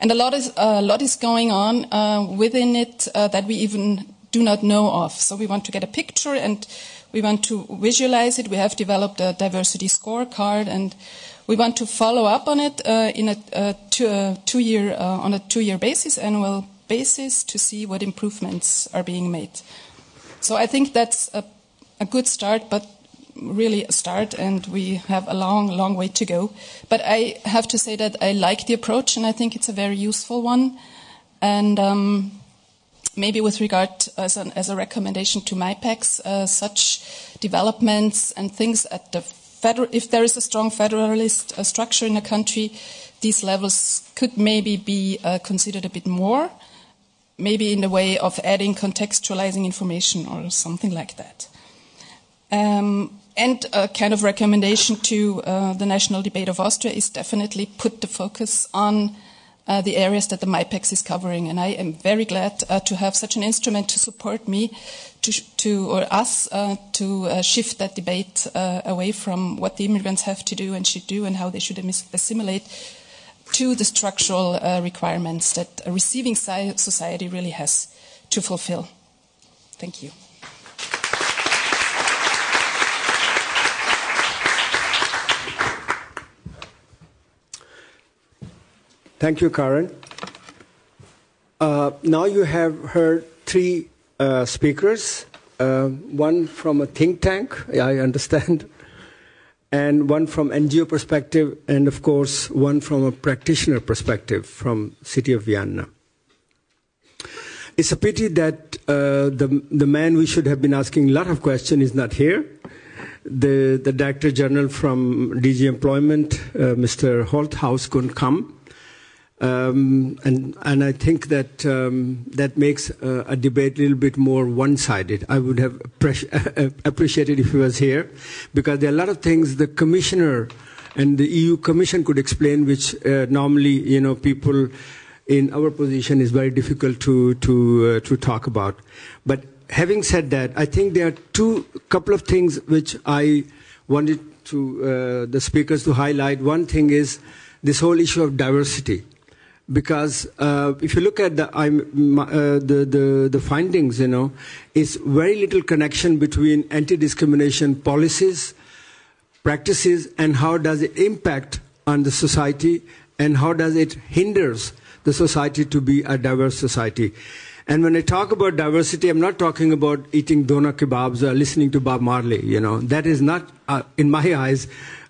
And a lot is, a lot is going on uh, within it uh, that we even do not know of. So we want to get a picture and we want to visualize it. We have developed a diversity scorecard and we want to follow up on it uh, in a, a two, a two year, uh, on a two-year basis, annual basis, to see what improvements are being made. So I think that's a, a good start, but really a start, and we have a long, long way to go. But I have to say that I like the approach, and I think it's a very useful one. And um, maybe with regard as, an, as, a recommendation to MIPEX, uh, such developments and things at the if there is a strong federalist uh, structure in a country, these levels could maybe be uh, considered a bit more, maybe in the way of adding contextualizing information or something like that. Um, and a kind of recommendation to uh, the national debate of Austria is definitely put the focus on uh, the areas that the MIPEX is covering. And I am very glad uh, to have such an instrument to support me to, to or us uh, to uh, shift that debate uh, away from what the immigrants have to do and should do and how they should assimilate to the structural requirements that a receiving society really has to fulfill. Thank you. Thank you, Karin. Uh, now you have heard three uh, speakers, uh, one from a think tank, I understand, and one from NGO perspective, and of course, one from a practitioner perspective from City of Vienna. It's a pity that uh, the, the man we should have been asking a lot of questions is not here. The, the Director General from DG Employment, uh, Mr. Holthuis, couldn't come. Um, and, and I think that um, that makes uh, a debate a little bit more one-sided. I would have appreciated if he was here, because there are a lot of things the commissioner and the EU Commission could explain, which uh, normally, you know, people in our position is very difficult to to uh, to talk about. But having said that, I think there are two couple of things which I wanted to uh, the speakers to highlight. One thing is this whole issue of diversity because uh, if you look at the, uh, the, the, the, findings, you know, it's very little connection between anti-discrimination policies, practices, and how does it impact on the society, and how does it hinders the society to be a diverse society. And when I talk about diversity, I'm not talking about eating doner kebabs or listening to Bob Marley. You know, that is not, uh, in my eyes,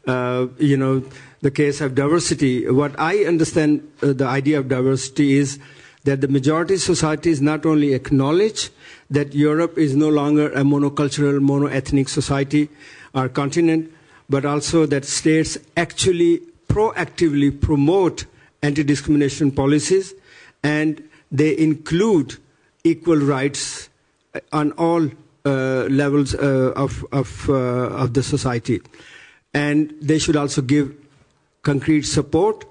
uh, you know, the case of diversity. What I understand uh, the idea of diversity is that the majority societies not only acknowledge that Europe is no longer a monocultural, monoethnic society or continent, but also that states actually proactively promote anti-discrimination policies and they include equal rights on all uh, levels uh, of, of, uh, of the society. And they should also give concrete support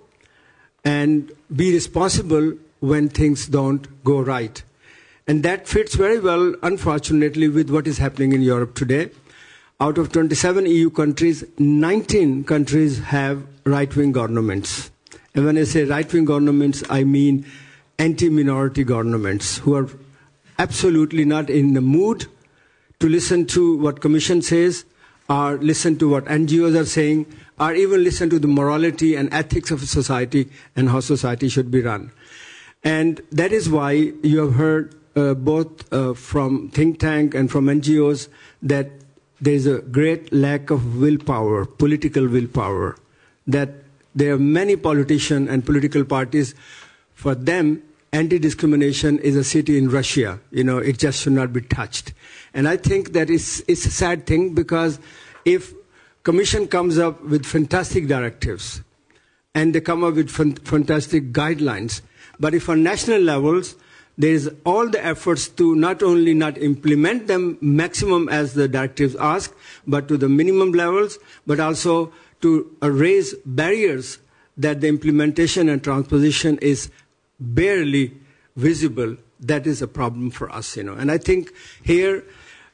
and be responsible when things don't go right. And that fits very well, unfortunately, with what is happening in Europe today. Out of 27 EU countries, 19 countries have right wing governments. And when I say right wing governments, I mean anti minority governments who are absolutely not in the mood to listen to what Commission says or listen to what NGOs are saying or even listen to the morality and ethics of society and how society should be run. And that is why you have heard uh, both uh, from think tank and from NGOs that there is a great lack of willpower, political willpower, that there are many politicians and political parties, for them, anti-discrimination is a city in Russia. You know, it just should not be touched. And I think that it's, it's a sad thing because if Commission comes up with fantastic directives and they come up with fantastic guidelines. But if on national levels, there is all the efforts to not only not implement them maximum as the directives ask, but to the minimum levels, but also to raise barriers that the implementation and transposition is barely visible. That is a problem for us, you know. And I think here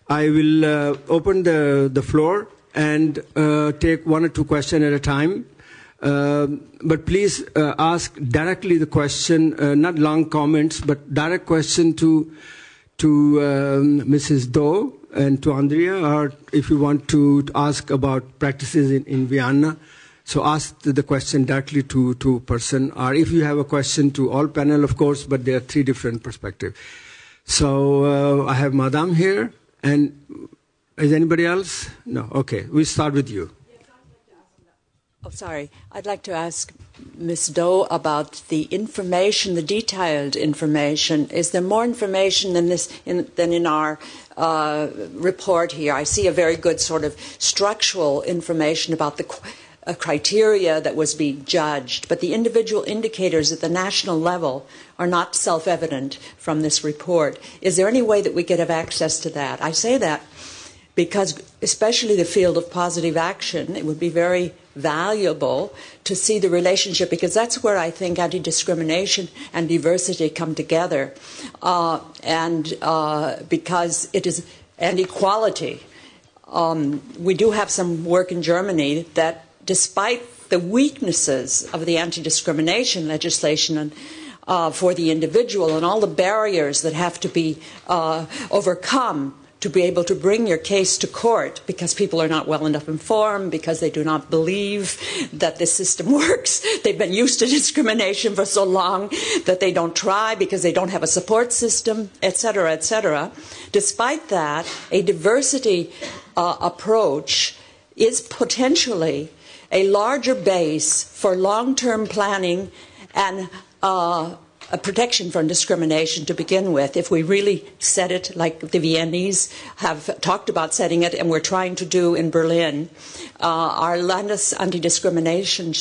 I will uh, open the, the floor and uh, take one or two questions at a time. Uh, but please uh, ask directly the question, uh, not long comments, but direct question to to um, Mrs. Do and to Andrea, or if you want to ask about practices in, in Vienna, so ask the question directly to to person, or if you have a question to all panel, of course, but there are three different perspectives. So uh, I have Madame here, and Is anybody else? No. Okay, we start with you. Oh, sorry. I'd like to ask Ms. Do about the information, the detailed information. Is there more information than this in, than in our uh, report here? I see a very good sort of structural information about the criteria that was being judged, but the individual indicators at the national level are not self-evident from this report. Is there any way that we could have access to that? I say that because, especially the field of positive action, it would be very valuable to see the relationship because that's where I think anti discrimination and diversity come together. Uh, and uh, because it is, and equality. Um, we do have some work in Germany that, despite the weaknesses of the anti discrimination legislation and uh, for the individual and all the barriers that have to be uh, overcome to be able to bring your case to court because people are not well enough informed, because they do not believe that this system works. They've been used to discrimination for so long that they don't try because they don't have a support system, etc., etc. Despite that, a diversity uh, approach is potentially a larger base for long term planning and uh, a protection from discrimination to begin with if we really set it like the Viennese have talked about setting it and we're trying to do in Berlin. Uh, our Landes Anti-Discrimination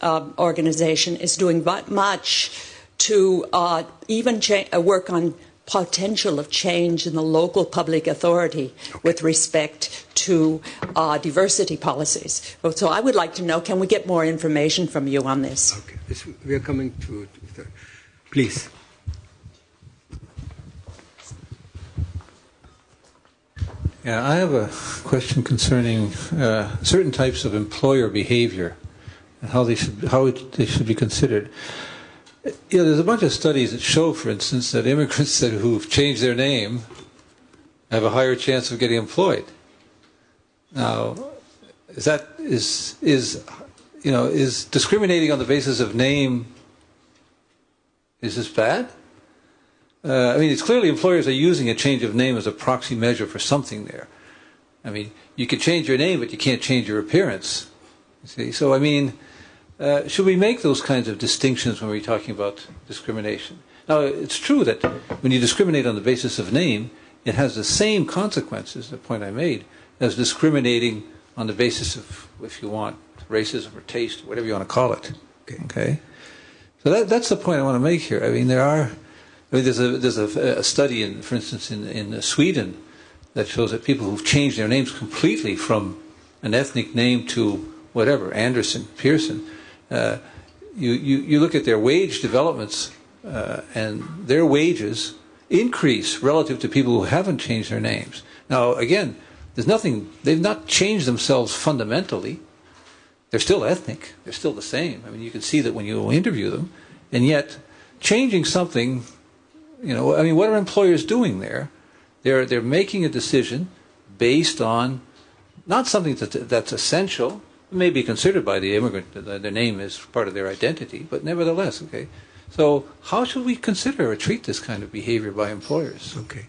uh, organization is doing much to uh, even uh, work on potential of change in the local public authority okay. with respect to uh, diversity policies. So I would like to know, can we get more information from you on this? Okay, this, we are coming to, to Please. Yeah, I have a question concerning uh, certain types of employer behavior and how they should how they should be considered. You know, there's a bunch of studies that show, for instance, that immigrants that who've changed their name have a higher chance of getting employed. Now, is that is is you know is discriminating on the basis of name is this bad? Uh, I mean, it's clearly employers are using a change of name as a proxy measure for something there. I mean, you can change your name, but you can't change your appearance. You see, so I mean, uh, should we make those kinds of distinctions when we're talking about discrimination? Now, it's true that when you discriminate on the basis of name, it has the same consequences, the point I made, as discriminating on the basis of, if you want, racism or taste, whatever you want to call it. Okay. okay? So that, that's the point I want to make here. I mean, there are, I mean, there's a there's a, a study, in, for instance, in in Sweden, that shows that people who've changed their names completely from an ethnic name to whatever Anderson, Pearson, uh, you, you you look at their wage developments, uh, and their wages increase relative to people who haven't changed their names. Now, again, there's nothing; they've not changed themselves fundamentally they're still ethnic. They're still the same. I mean, you can see that when you interview them. And yet, changing something, you know, I mean, what are employers doing there? They're, they're making a decision based on not something that, that's essential. It may be considered by the immigrant, their name is part of their identity, but nevertheless, okay. So, how should we consider or treat this kind of behavior by employers? Okay.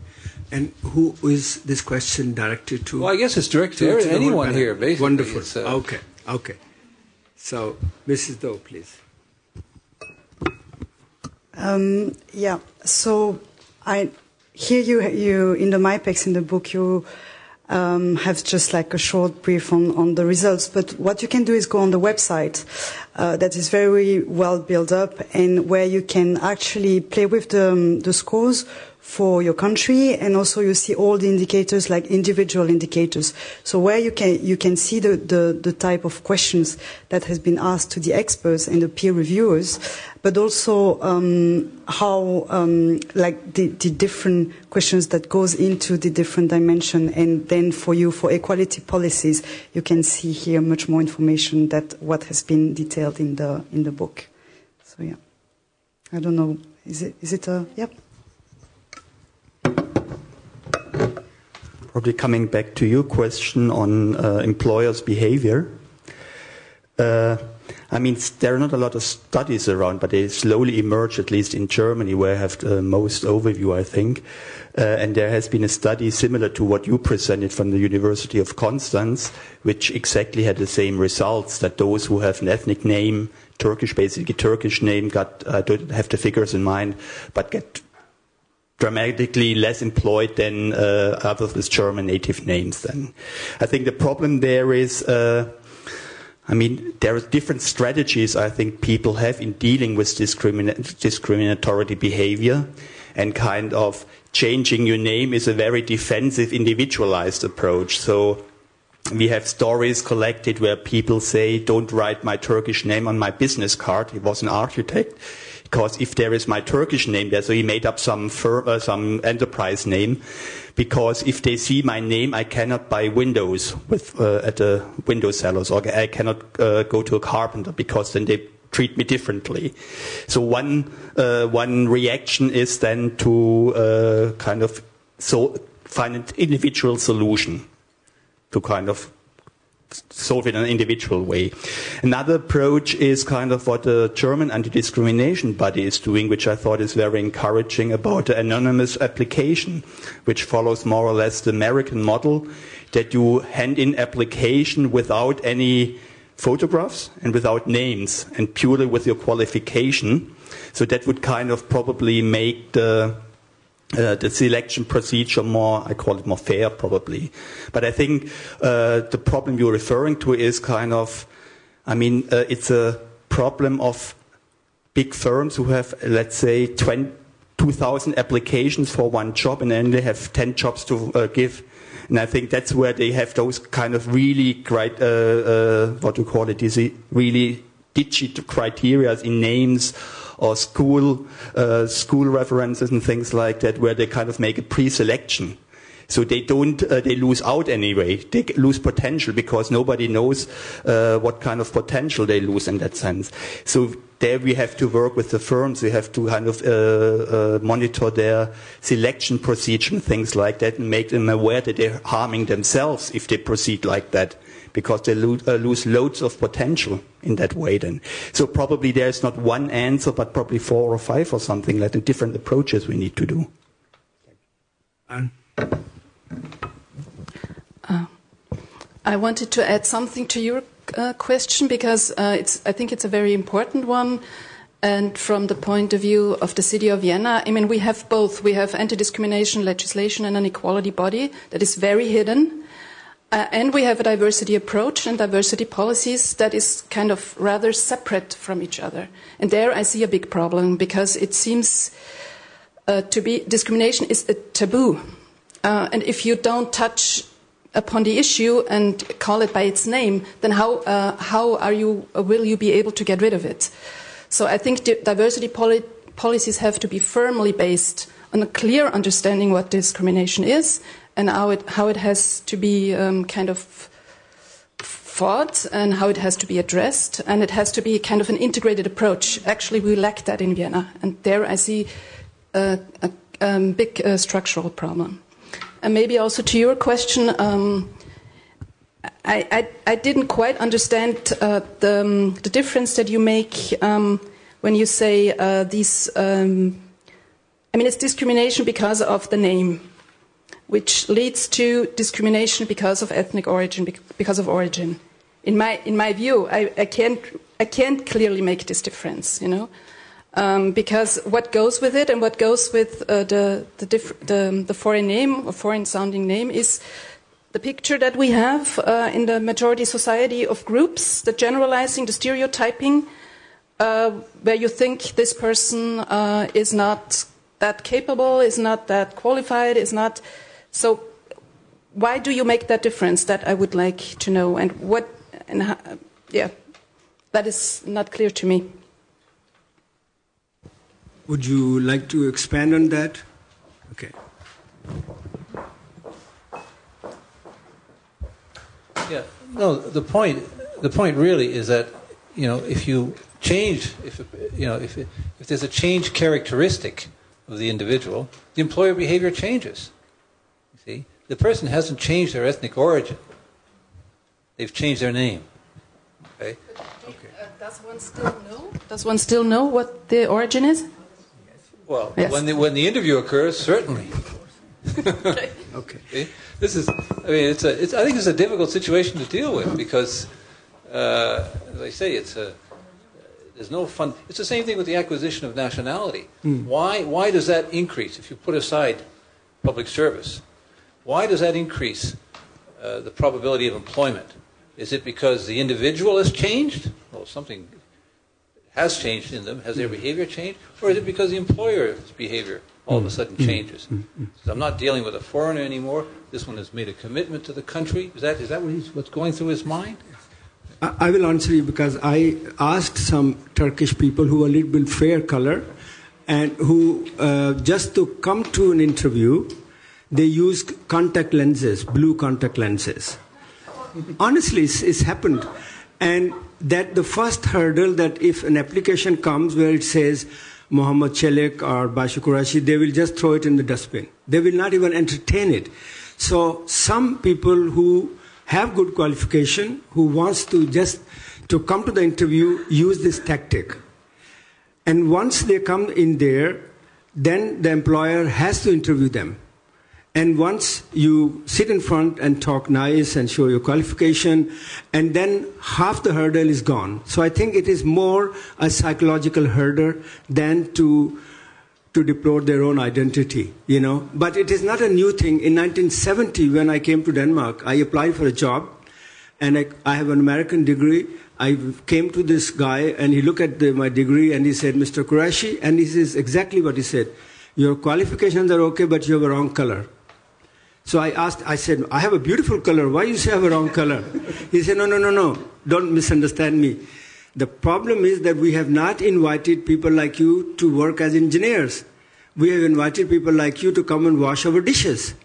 And who is this question directed to? Well, I guess it's directed to, to anyone here, basically. Wonderful. Uh, okay. Okay. So, Mrs. Do, please. Um, yeah. So, I here you you in the MIPEX in the book you um, have just like a short brief on, on the results. But what you can do is go on the website uh, that is very well built up and where you can actually play with the, um, the scores for your country and also you see all the indicators like individual indicators. So where you can you can see the, the, the type of questions that has been asked to the experts and the peer reviewers but also um, how um, like the, the different questions that goes into the different dimension and then for you for equality policies you can see here much more information that what has been detailed in the in the book. So yeah. I don't know. Is it is it a yep Probably coming back to your question on uh, employers' behavior. Uh, I mean, there are not a lot of studies around, but they slowly emerge, at least in Germany, where I have the most overview, I think. Uh, and there has been a study similar to what you presented from the University of Constance, which exactly had the same results, that those who have an ethnic name, Turkish, basically Turkish name, got, I uh, don't have the figures in mind, but get dramatically less employed than uh, others with German native names. Then, I think the problem there is uh, I mean, there are different strategies I think people have in dealing with discrimin- discriminatory behavior, and kind of changing your name is a very defensive, individualized approach. So we have stories collected where people say, "Don't write my Turkish name on my business card." He was an architect because if there is my Turkish name there, so he made up some firm, uh, some enterprise name, because if they see my name, I cannot buy windows with uh, at the window sellers, or I cannot uh, go to a carpenter because then they treat me differently. So one uh, one reaction is then to uh, kind of so find an individual solution to kind of solve it in an individual way. Another approach is kind of what the German anti-discrimination body is doing, which I thought is very encouraging about the anonymous application, which follows more or less the American model that you hand in application without any photographs and without names and purely with your qualification. So that would kind of probably make the uh, the selection procedure more, I call it more fair probably. But I think uh, the problem you're referring to is kind of, I mean, uh, it's a problem of big firms who have, let's say, 2,000 applications for one job and then they have 10 jobs to uh, give. And I think that's where they have those kind of really, great, uh, uh, what do you call it, really digit criteria in names or school uh, school references and things like that, where they kind of make a pre-selection. So they don't, uh, they lose out anyway. They lose potential because nobody knows uh, what kind of potential they lose in that sense. So there we have to work with the firms. We have to kind of uh, uh monitor their selection procedure and things like that and make them aware that they're harming themselves if they proceed like that because they lo uh, lose loads of potential in that way then. So probably there's not one answer, but probably four or five or something like the different approaches we need to do. Uh, I wanted to add something to your uh, question because uh, I think it's a very important one. And from the point of view of the city of Vienna, I mean, we have both. We have anti discrimination legislation and an equality body that is very hidden. Uh, and we have a diversity approach and diversity policies that is kind of rather separate from each other. And there I see a big problem because it seems uh, to be discrimination is a taboo. Uh, and if you don't touch upon the issue and call it by its name, then how, uh, how are you, uh, will you be able to get rid of it? So I think diversity poli policies have to be firmly based on a clear understanding what discrimination is and how it, how it has to be um, kind of fought and how it has to be addressed. And it has to be kind of an integrated approach. Actually, we lack that in Vienna. And there I see a, a, a big uh, structural problem. And maybe also to your question, um, I, I, I, didn't quite understand uh, the, um, the, difference that you make um, when you say uh, these. Um, I mean, it's discrimination because of the name which leads to discrimination because of ethnic origin, because of origin. In my, in my view, I, I can't, I can't clearly make this difference, you know, um, because what goes with it and what goes with uh, the, the, the, the, foreign name or foreign sounding name is the picture that we have uh, in the majority society of groups, the generalizing, the stereotyping, uh, where you think this person uh, is not that capable, is not that qualified, is not so why do you make that difference? That I would like to know. And what, and how, yeah, that is not clear to me. Would you like to expand on that? Okay. Yeah, no, the point, the point really is that, you know, if you change, if, you know, if, if there's a change characteristic of the individual, the employer behavior changes. The person hasn't changed their ethnic origin. They've changed their name. Okay? Okay. does one still know? Does one still know what the origin is? Well, Yes. when, the, when the interview occurs, certainly. Okay. See? This is, I mean, it's a, it's, I think it's a difficult situation to deal with because, uh, as I say, it's a, there's no fun. It's the same thing with the acquisition of nationality. Why, why does that increase if you put aside public service? Why does that increase uh, the probability of employment? Is it because the individual has changed? Well, something has changed in them. Has their mm-hmm. behavior changed? Or is it because the employer's behavior all of a mm-hmm. sudden mm-hmm. changes? So I'm not dealing with a foreigner anymore. This one has made a commitment to the country. Is that, is that what he's, what's going through his mind? I I will answer you because I asked some Turkish people who are a little bit fair color and who, uh, just to come to an interview, they use contact lenses, blue contact lenses. Honestly, it's, it's happened. And that the first hurdle that if an application comes where it says Muhammad Chelik or Bashy Quraishy, they will just throw it in the dustbin. They will not even entertain it. So some people who have good qualification, who wants to just to come to the interview, use this tactic. And once they come in there, then the employer has to interview them. And once you sit in front and talk nice and show your qualification, and then half the hurdle is gone. So I think it is more a psychological hurdle than to to deplore their own identity, you know. But it is not a new thing. In 1970, when I came to Denmark, I applied for a job, and I, I have an American degree. I came to this guy, and he looked at the, my degree, and he said, "Mr. Quraishy," and this is exactly what he said: "Your qualifications are okay, but you have a wrong color." So I asked, I said, I have a beautiful color. Why you say I have a wrong color? He said, no, no, no, no. Don't misunderstand me. The problem is that we have not invited people like you to work as engineers. We have invited people like you to come and wash our dishes.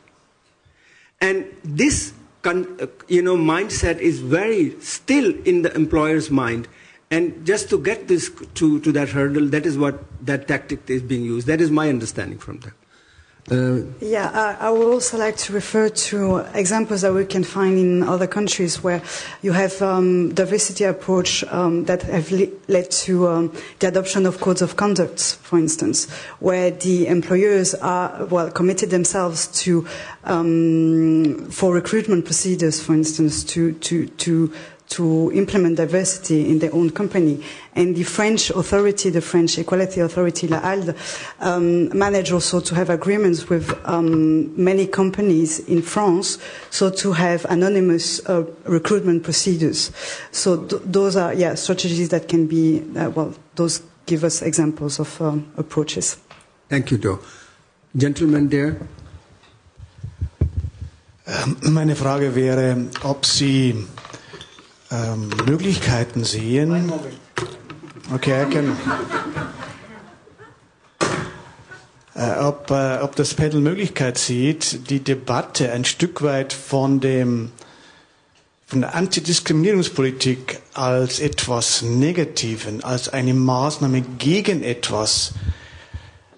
And this, uh, you know, mindset is very still in the employer's mind. And just to get this to, to that hurdle, that is what that tactic is being used. That is my understanding from that. Uh, Yeah, I, I would also like to refer to examples that we can find in other countries where you have um, diversity approach um, that have le- led to um, the adoption of codes of conduct, for instance, where the employers are well committed themselves to um, for recruitment procedures, for instance, to to to to implement diversity in their own company. And the French authority, the French Equality Authority, La HALDE, um, managed also to have agreements with um, many companies in France, so to have anonymous uh, recruitment procedures. So th- those are, yeah, strategies that can be, uh, well, those give us examples of um, approaches. Thank you, Do. Gentlemen there. Meine Frage wäre, ob Sie ähm, Möglichkeiten sehen. Okay, can. Äh, ob, äh, ob das Panel Möglichkeit sieht, die Debatte ein Stück weit von dem von der Antidiskriminierungspolitik als etwas Negativen, als eine Maßnahme gegen etwas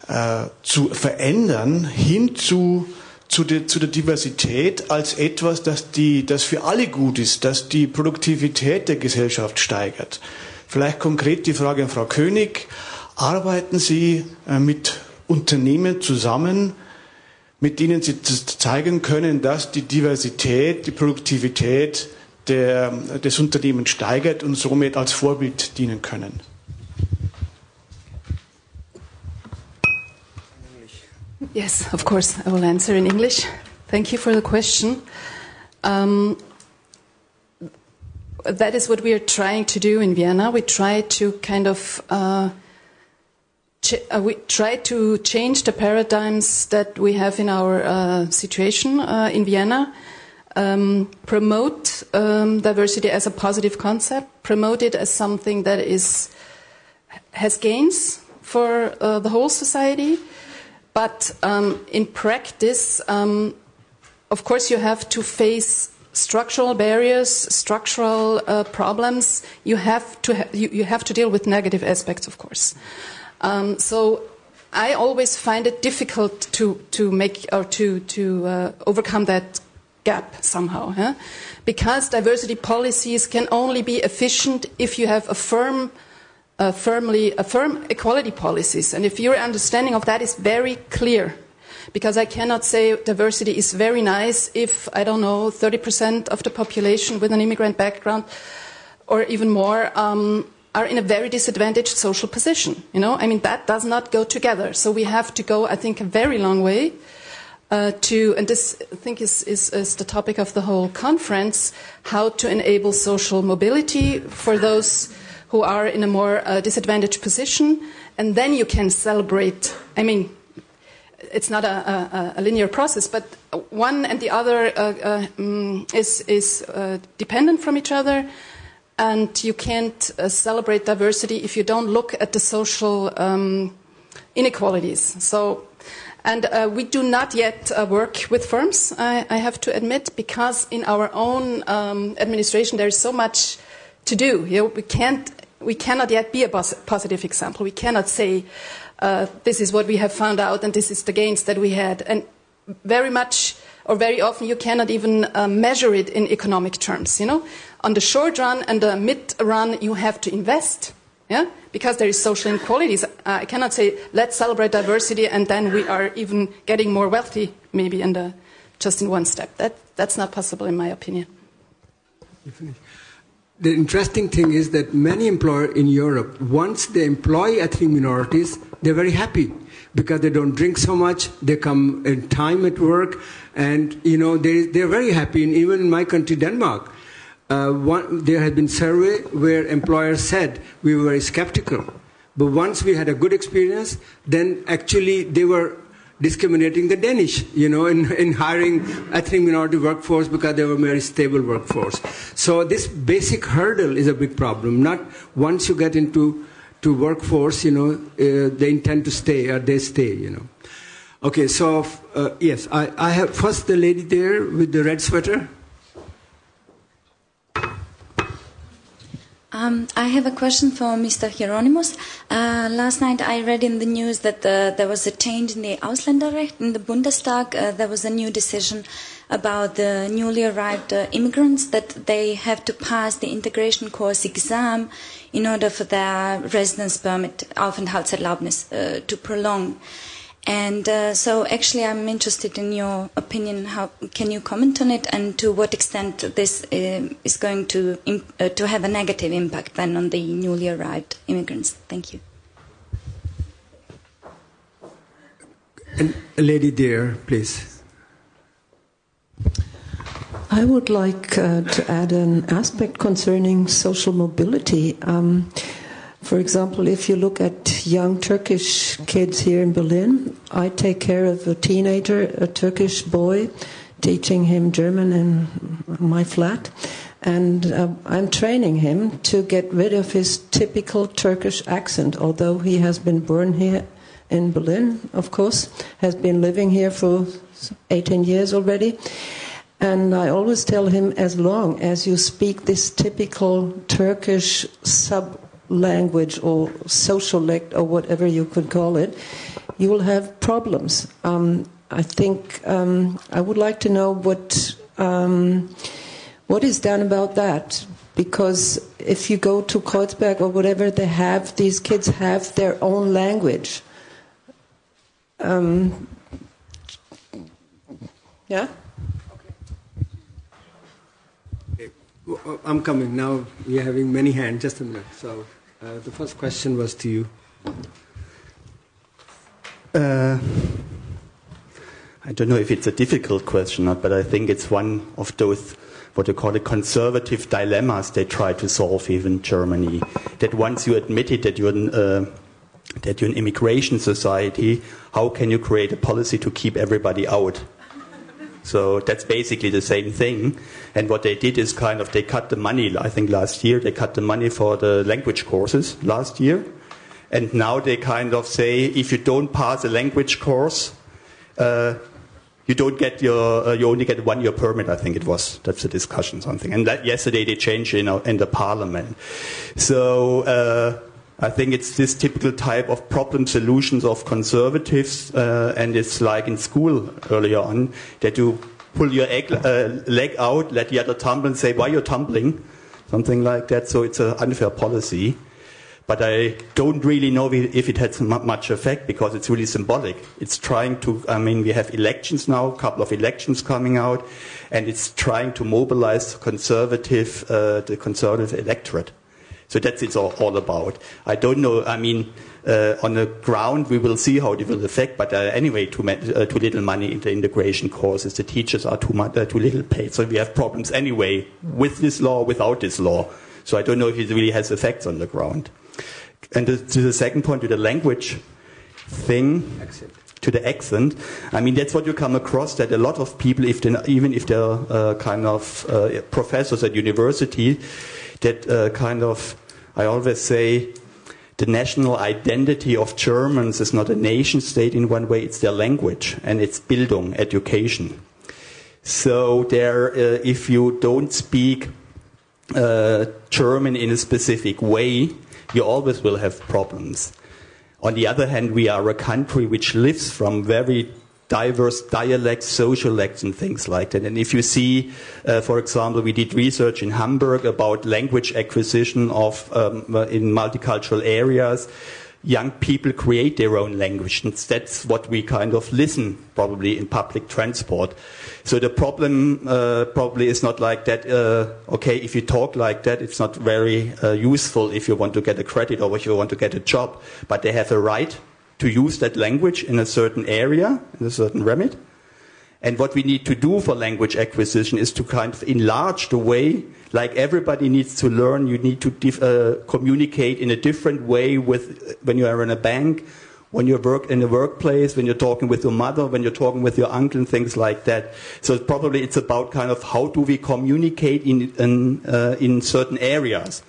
äh, zu verändern, hin zu, zu, der, zu der Diversität als etwas, das, die, das für alle gut ist, das die Produktivität der Gesellschaft steigert. Vielleicht konkret die Frage an Frau König. Arbeiten Sie äh, mit Unternehmen zusammen, mit denen Sie zeigen können, dass die Diversität, die Produktivität der, des Unternehmens steigert und somit als Vorbild dienen können? Yes, of course, I will answer in English. Thank you for the question. Um, that is what we are trying to do in Vienna. We try to kind of uh, uh, we try to change the paradigms that we have in our uh, situation uh, in Vienna. Um, promote um, diversity as a positive concept. Promote it as something that is has gains for uh, the whole society. But um, in practice, um, of course, you have to face structural barriers, structural uh, problems. You have to ha- you, you have to deal with negative aspects, of course. Um, so I always find it difficult to to make or to to uh, overcome that gap somehow. Huh? Because diversity policies can only be efficient if you have a firm, firmly, firm equality policies. And if your understanding of that is very clear, because I cannot say diversity is very nice if, I don't know, 30% of the population with an immigrant background or even more um, are in a very disadvantaged social position. You know, I mean, that does not go together. So we have to go, I think, a very long way uh, to, and this I think is, is, is, the topic of the whole conference, how to enable social mobility for those who are in a more uh, disadvantaged position. And then you can celebrate, I mean, it's not a, a, a, linear process, but one and the other uh, um, is, is uh, dependent from each other and you can't uh, celebrate diversity if you don't look at the social um, inequalities. So, and uh, we do not yet uh, work with firms, I, I, have to admit, because in our own um, administration there is so much to do. You know, we can't, we cannot yet be a positive example. We cannot say uh, this is what we have found out and this is the gains that we had, and very much or very often you cannot even uh, measure it in economic terms. You know, on the short run and the mid run, you have to invest. Yeah? Because there is social inequalities. Uh, I cannot say, let's celebrate diversity and then we are even getting more wealthy, maybe in the, just in one step. That, that's not possible, in my opinion. The interesting thing is that many employers in Europe, once they employ ethnic minorities, they're very happy because they don't drink so much, they come in time at work, and you know they, they're very happy. And even in my country, Denmark, uh, one, there had been survey where employers said we were very skeptical. But once we had a good experience, then actually they were discriminating the Danish, you know, in, in hiring ethnic minority workforce because they were a very stable workforce. So this basic hurdle is a big problem. Not once you get into to workforce, you know, uh, they intend to stay or they stay, you know. Okay, so uh, yes, I, I have first the lady there with the red sweater. Um, I have a question for Mr. Hieronymus. Uh, last night I read in the news that uh, there was a change in the Ausländerrecht in the Bundestag. Uh, there was a new decision about the newly arrived uh, immigrants that they have to pass the integration course exam in order for their residence permit, Aufenthaltserlaubnis, uh, to prolong. And uh, so, actually, I'm interested in your opinion. How can you comment on it, and to what extent this uh, is going to uh, to have a negative impact then on the newly arrived immigrants? Thank you. And a lady there, please. I would like uh, to add an aspect concerning social mobility. Um, for example, if you look at young Turkish kids here in Berlin, I take care of a teenager, a Turkish boy, teaching him German in my flat. And uh, I'm training him to get rid of his typical Turkish accent, although he has been born here in Berlin, of course, has been living here for 18 years already. And I always tell him as long as you speak this typical Turkish sub language or social lect or whatever you could call it, you will have problems. Um, I think um, I would like to know what um, what is done about that because if you go to Kreuzberg or whatever, they have these kids have their own language. Um, yeah. Okay. I'm coming now. We're having many hands. Just a minute. So. Uh, the first question was to you. Uh, I don't know if it's a difficult question, but I think it's one of those what you call the conservative dilemmas they try to solve even Germany. That once you admit it that you're an, uh, that you're an immigration society, how can you create a policy to keep everybody out? So that's basically the same thing. And what they did is kind of they cut the money. I think last year they cut the money for the language courses last year, and now they kind of say if you don't pass a language course, uh, you don't get your uh, you only get one year permit. I think it was that's a discussion something. And that yesterday they changed in, in the parliament. So. Uh, I think it's this typical type of problem solutions of conservatives, uh, and it's like in school earlier on that you pull your egg, uh, leg out, let the other tumble, and say, "Why you're tumbling?" Something like that. So it's an unfair policy. But I don't really know if it has much effect because it's really symbolic. It's trying to, I mean, we have elections now, a couple of elections coming out, and it's trying to mobilize conservative, uh, the conservative electorate. So that's it's all, all about. I don't know, I mean, uh, on the ground, we will see how it will affect. But uh, anyway, too, uh, too, little money in the integration courses. The teachers are too, much, uh, too little paid. So we have problems anyway with this law, without this law. So I don't know if it really has effects on the ground. And to, to the second point, to the language thing, accent. to the accent, I mean, that's what you come across that a lot of people, if even if they're uh, kind of uh, professors at university, that uh, kind of, I always say, the national identity of Germans is not a nation state in one way, it's their language and it's Bildung, education. So there, uh, if you don't speak uh, German in a specific way, you always will have problems. On the other hand, we are a country which lives from very diverse dialects, socialects, and things like that. And if you see, uh, for example, we did research in Hamburg about language acquisition of um, in multicultural areas young people create their own language. And that's what we kind of listen probably in public transport. So the problem uh, probably is not like that, uh, okay, if you talk like that, it's not very uh, useful if you want to get a credit or if you want to get a job. But they have a right to use that language in a certain area, in a certain remit. And what we need to do for language acquisition is to kind of enlarge the way, like everybody needs to learn, you need to uh, communicate in a different way with when you are in a bank, when you work in a workplace, when you're talking with your mother, when you're talking with your uncle, and things like that. So probably it's about kind of how do we communicate in in, uh, in certain areas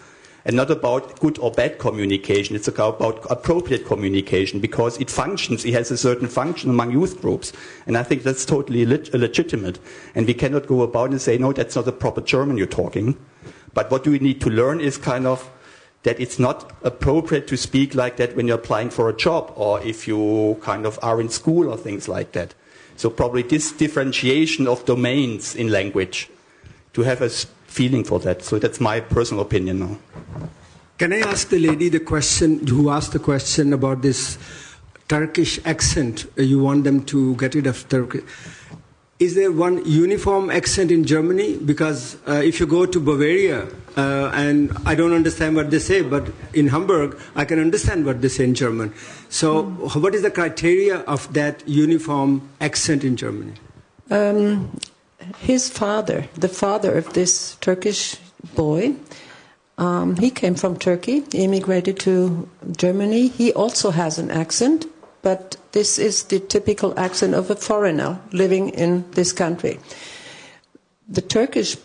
and not about good or bad communication. It's about appropriate communication because it functions. It has a certain function among youth groups. And I think that's totally leg legitimate. And we cannot go about and say, no, that's not the proper German you're talking. But what we need to learn is kind of that it's not appropriate to speak like that when you're applying for a job or if you kind of are in school or things like that. So probably this differentiation of domains in language to have a feeling for that. So that's my personal opinion now. Can I ask the lady the question who asked the question about this Turkish accent? You want them to get rid of Turkish. Is there one uniform accent in Germany? Because uh, if you go to Bavaria, uh, and I don't understand what they say, but in Hamburg, I can understand what they say in German. So, mm. what is the criteria of that uniform accent in Germany? Um, his father, the father of this Turkish boy, um, he came from Turkey, immigrated to Germany. He also has an accent, but this is the typical accent of a foreigner living in this country. The Turkish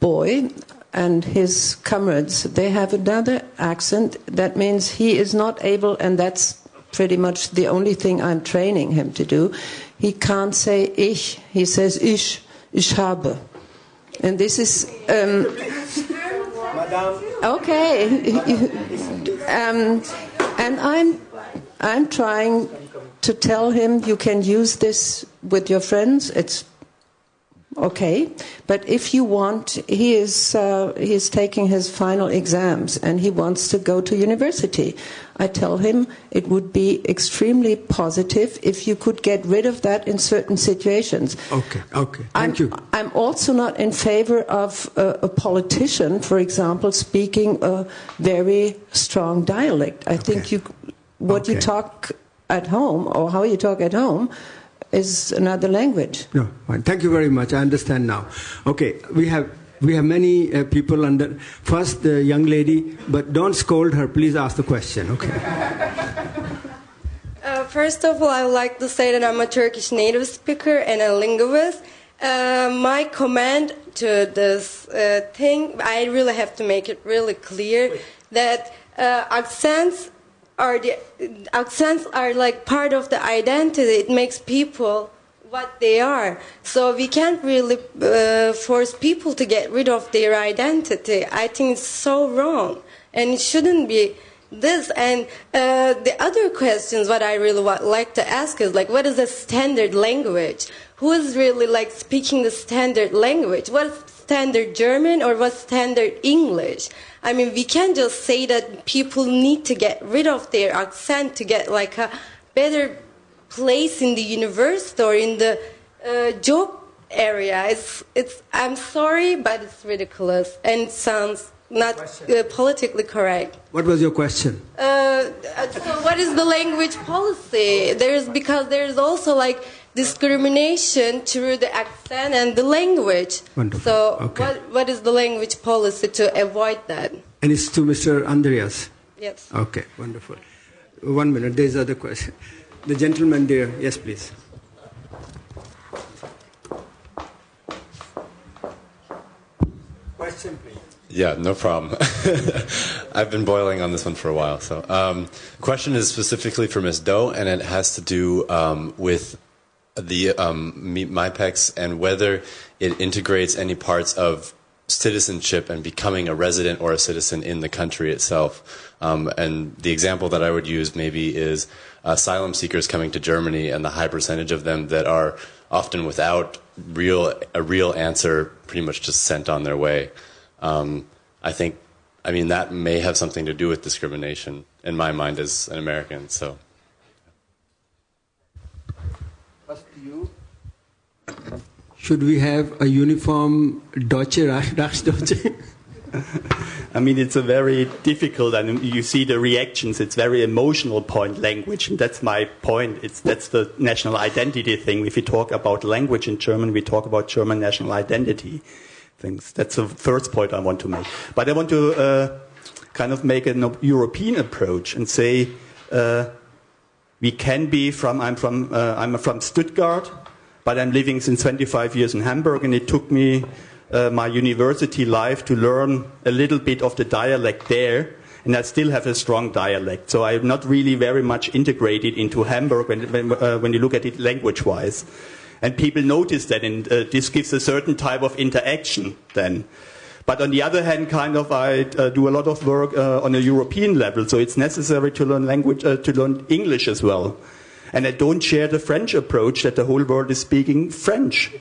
boy and his comrades, they have another accent. That means he is not able, and that's pretty much the only thing I'm training him to do. He can't say ich, he says ich ich habe. And this is. Um, okay. um, and I'm, I'm trying to tell him you can use this with your friends. It's okay. But if you want, he is uh, he is taking his final exams and he wants to go to university. I tell him it would be extremely positive if you could get rid of that in certain situations. Okay, okay, thank I'm, you. I'm also not in favor of a, a, politician, for example, speaking a very strong dialect. I okay. think you, what okay. you talk at home or how you talk at home is another language. No, fine. Thank you very much. I understand now. Okay, we have we have many uh, people under. First, the young lady, but don't scold her. Please ask the question. Okay. Uh, first of all, I would like to say that I'm a Turkish native speaker and a linguist. Uh, my comment to this uh, thing, I really have to make it really clear that uh, accents are the accents are like part of the identity. It makes people what they are. So we can't really uh, force people to get rid of their identity. I think it's so wrong, and it shouldn't be this. And uh, the other questions, what I really wa- like to ask is like, what is a standard language? Who is really like speaking the standard language? What's standard German or what's standard English? I mean, we can't just say that people need to get rid of their accent to get like a better place in the university or in the uh, job area. It's, it's, I'm sorry, but it's ridiculous and sounds not uh, politically correct. What was your question? Uh, so what is the language policy? There's because there's also like discrimination through the accent and the language. Wonderful. So Okay. what what is the language policy to avoid that? And it's to Mr. Andreas. Yes. Okay, wonderful. One minute, there's other question. The gentleman there, yes, please. Question, please. Yeah, no problem. I've been boiling on this one for a while. So, um, question is specifically for Ms. Do, and it has to do um, with the um, MIPEX and whether it integrates any parts of citizenship and becoming a resident or a citizen in the country itself. Um, and the example that I would use maybe is asylum seekers coming to Germany and the high percentage of them that are often without real a real answer, pretty much just sent on their way. Um, I think, I mean, that may have something to do with discrimination in my mind as an American. So. Should we have a uniform Deutsche Rach- Reichsdeutsche? I mean, it's a very difficult, and you see the reactions. It's very emotional point language, and that's my point. It's that's the national identity thing. If we talk about language in German, we talk about German national identity things. That's the first point I want to make. But I want to uh, kind of make a European approach and say uh, we can be from. I'm from. Uh, I'm from Stuttgart, but I'm living since 25 years in Hamburg, and it took me uh, my university life to learn a little bit of the dialect there. And I still have a strong dialect, so I'm not really very much integrated into Hamburg when, when, uh, when you look at it language-wise. And people notice that, and uh, this gives a certain type of interaction then. But on the other hand, kind of, I uh, do a lot of work uh, on a European level, so it's necessary to learn language, uh, to learn English as well. And I don't share the French approach that the whole world is speaking French.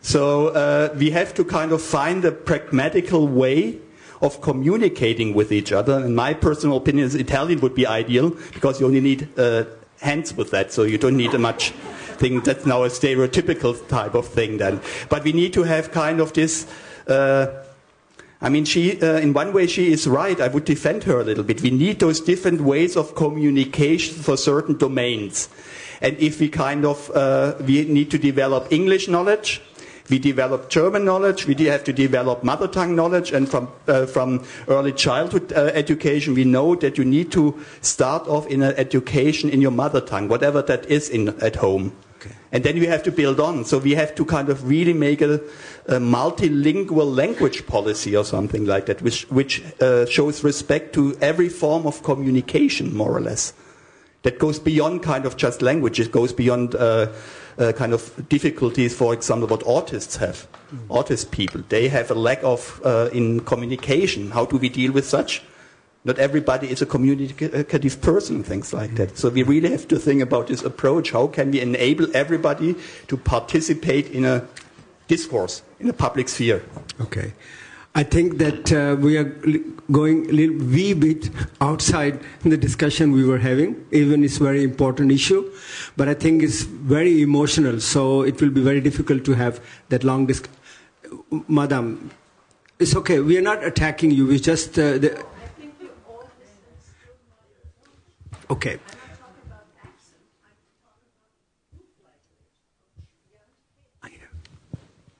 So uh, we have to kind of find a pragmatical way of communicating with each other. And my personal opinion is Italian would be ideal because you only need uh, hands with that, so you don't need a much thing. That's now a stereotypical type of thing then. But we need to have kind of this. Uh, I mean, she, uh, in one way, she is right. I would defend her a little bit. We need those different ways of communication for certain domains. And if we kind of, uh, we need to develop English knowledge, we develop German knowledge, we have to develop mother tongue knowledge, and from, uh, from early childhood uh, education, we know that you need to start off in an education in your mother tongue, whatever that is in, at home. And then you have to build on. So we have to kind of really make a, a multilingual language policy or something like that, which, which uh, shows respect to every form of communication, more or less. That goes beyond kind of just language. It goes beyond uh, uh, kind of difficulties, for example, what autists have. Autist people, they have a lack of uh, in communication. How do we deal with such? Not everybody is a communicative person, things like that. So we really have to think about this approach. How can we enable everybody to participate in a discourse, in the public sphere? Okay. I think that uh, we are going a little wee bit outside the discussion we were having, even it's a very important issue, but I think it's very emotional, so it will be very difficult to have that long discussion. Madam, it's okay, we are not attacking you, we just... Uh, the... Okay.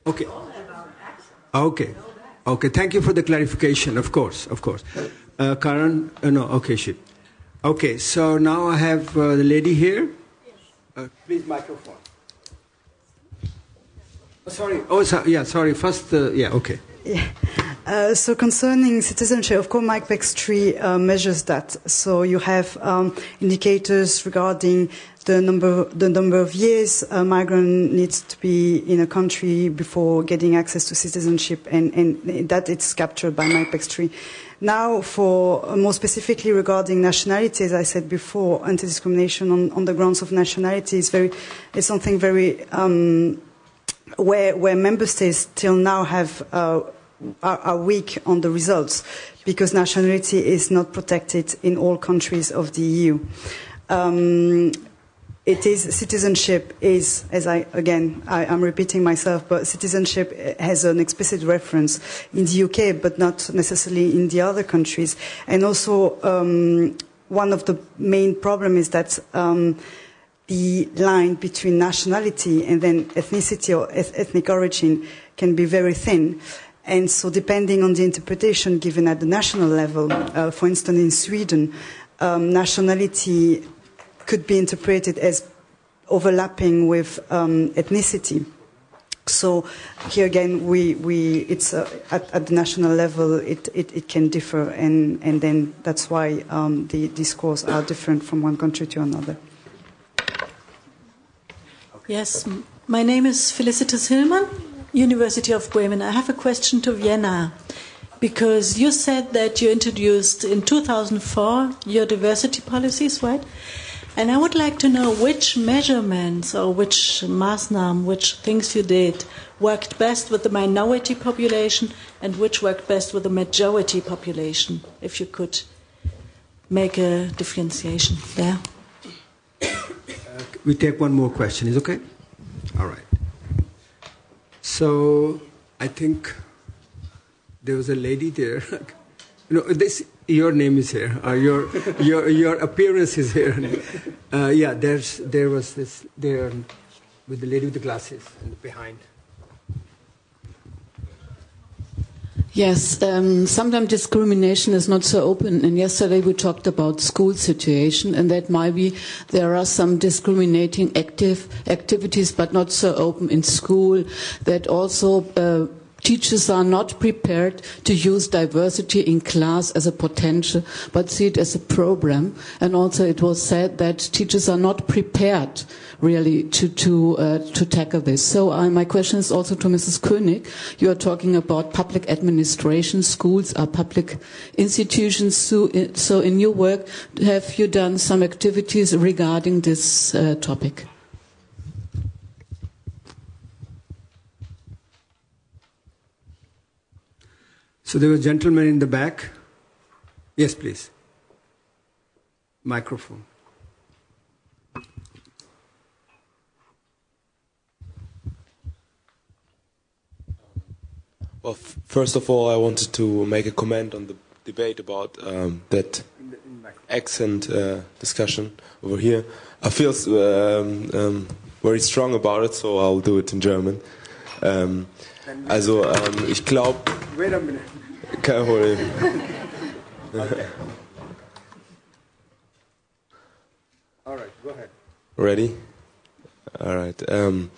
Okay. Okay. Okay, thank you for the clarification, of course, of course. Uh, Karin, uh, no, okay, shit. Okay, so now I have uh, the lady here. Uh, please, microphone. Oh, sorry, oh, so, yeah, sorry, first, uh, yeah, okay. Yeah. Uh, so concerning citizenship, of course, MIPEX 3 uh, measures that. So you have um, indicators regarding the number, the number of years a migrant needs to be in a country before getting access to citizenship, and, and that it's captured by MIPEX 3. Now, for uh, more specifically regarding nationality, as I said before, anti-discrimination on, on the grounds of nationality is very, is something very um, where, where member states till now have uh, are, are, weak on the results because nationality is not protected in all countries of the EU. Um, it is citizenship is as I again I, am repeating myself, but citizenship has an explicit reference in the UK, but not necessarily in the other countries. And also, um, one of the main problems is that. Um, the line between nationality and then ethnicity or ethnic origin can be very thin. And so, depending on the interpretation given at the national level, uh, for instance, in Sweden, um, nationality could be interpreted as overlapping with um, ethnicity. So here again, we, we, it's uh, at, at, the national level, it, it, it, can differ, and, and then that's why um, the discourse are different from one country to another. Yes, my name is Felicitas Hillmann, University of Bremen. I have a question to Vienna because you said that you introduced in 2004 your diversity policies, right? And I would like to know which measurements or which Maßnahmen, which things you did worked best with the minority population and which worked best with the majority population, if you could make a differentiation there. Uh, we take one more question, is okay? All right. So I think there was a lady there. know, this your name is here. Uh, your your your appearance is here. Uh, yeah, there's there was this there with the lady with the glasses and behind. Yes, um, sometimes discrimination is not so open. And yesterday we talked about school situation, and that maybe there are some discriminating active activities, but not so open in school. That also. Uh, teachers are not prepared to use diversity in class as a potential, but see it as a problem. And also, it was said that teachers are not prepared really to to uh, to tackle this. So, uh, my question is also to Mrs. Koenig. You are talking about public administration. Schools are public institutions. So, so in your work, have you done some activities regarding this uh, topic? So there was a gentleman in the back. Yes, please. Microphone. Well, first of all, I wanted to make a comment on the debate about um, that accent uh, discussion over here. I feel um, um, very strong about it, so I'll do it in German. Um, also, um, ich glaube. Wait a minute. Kein Problem. okay. All right, go ahead. Ready? Alright. Ähm,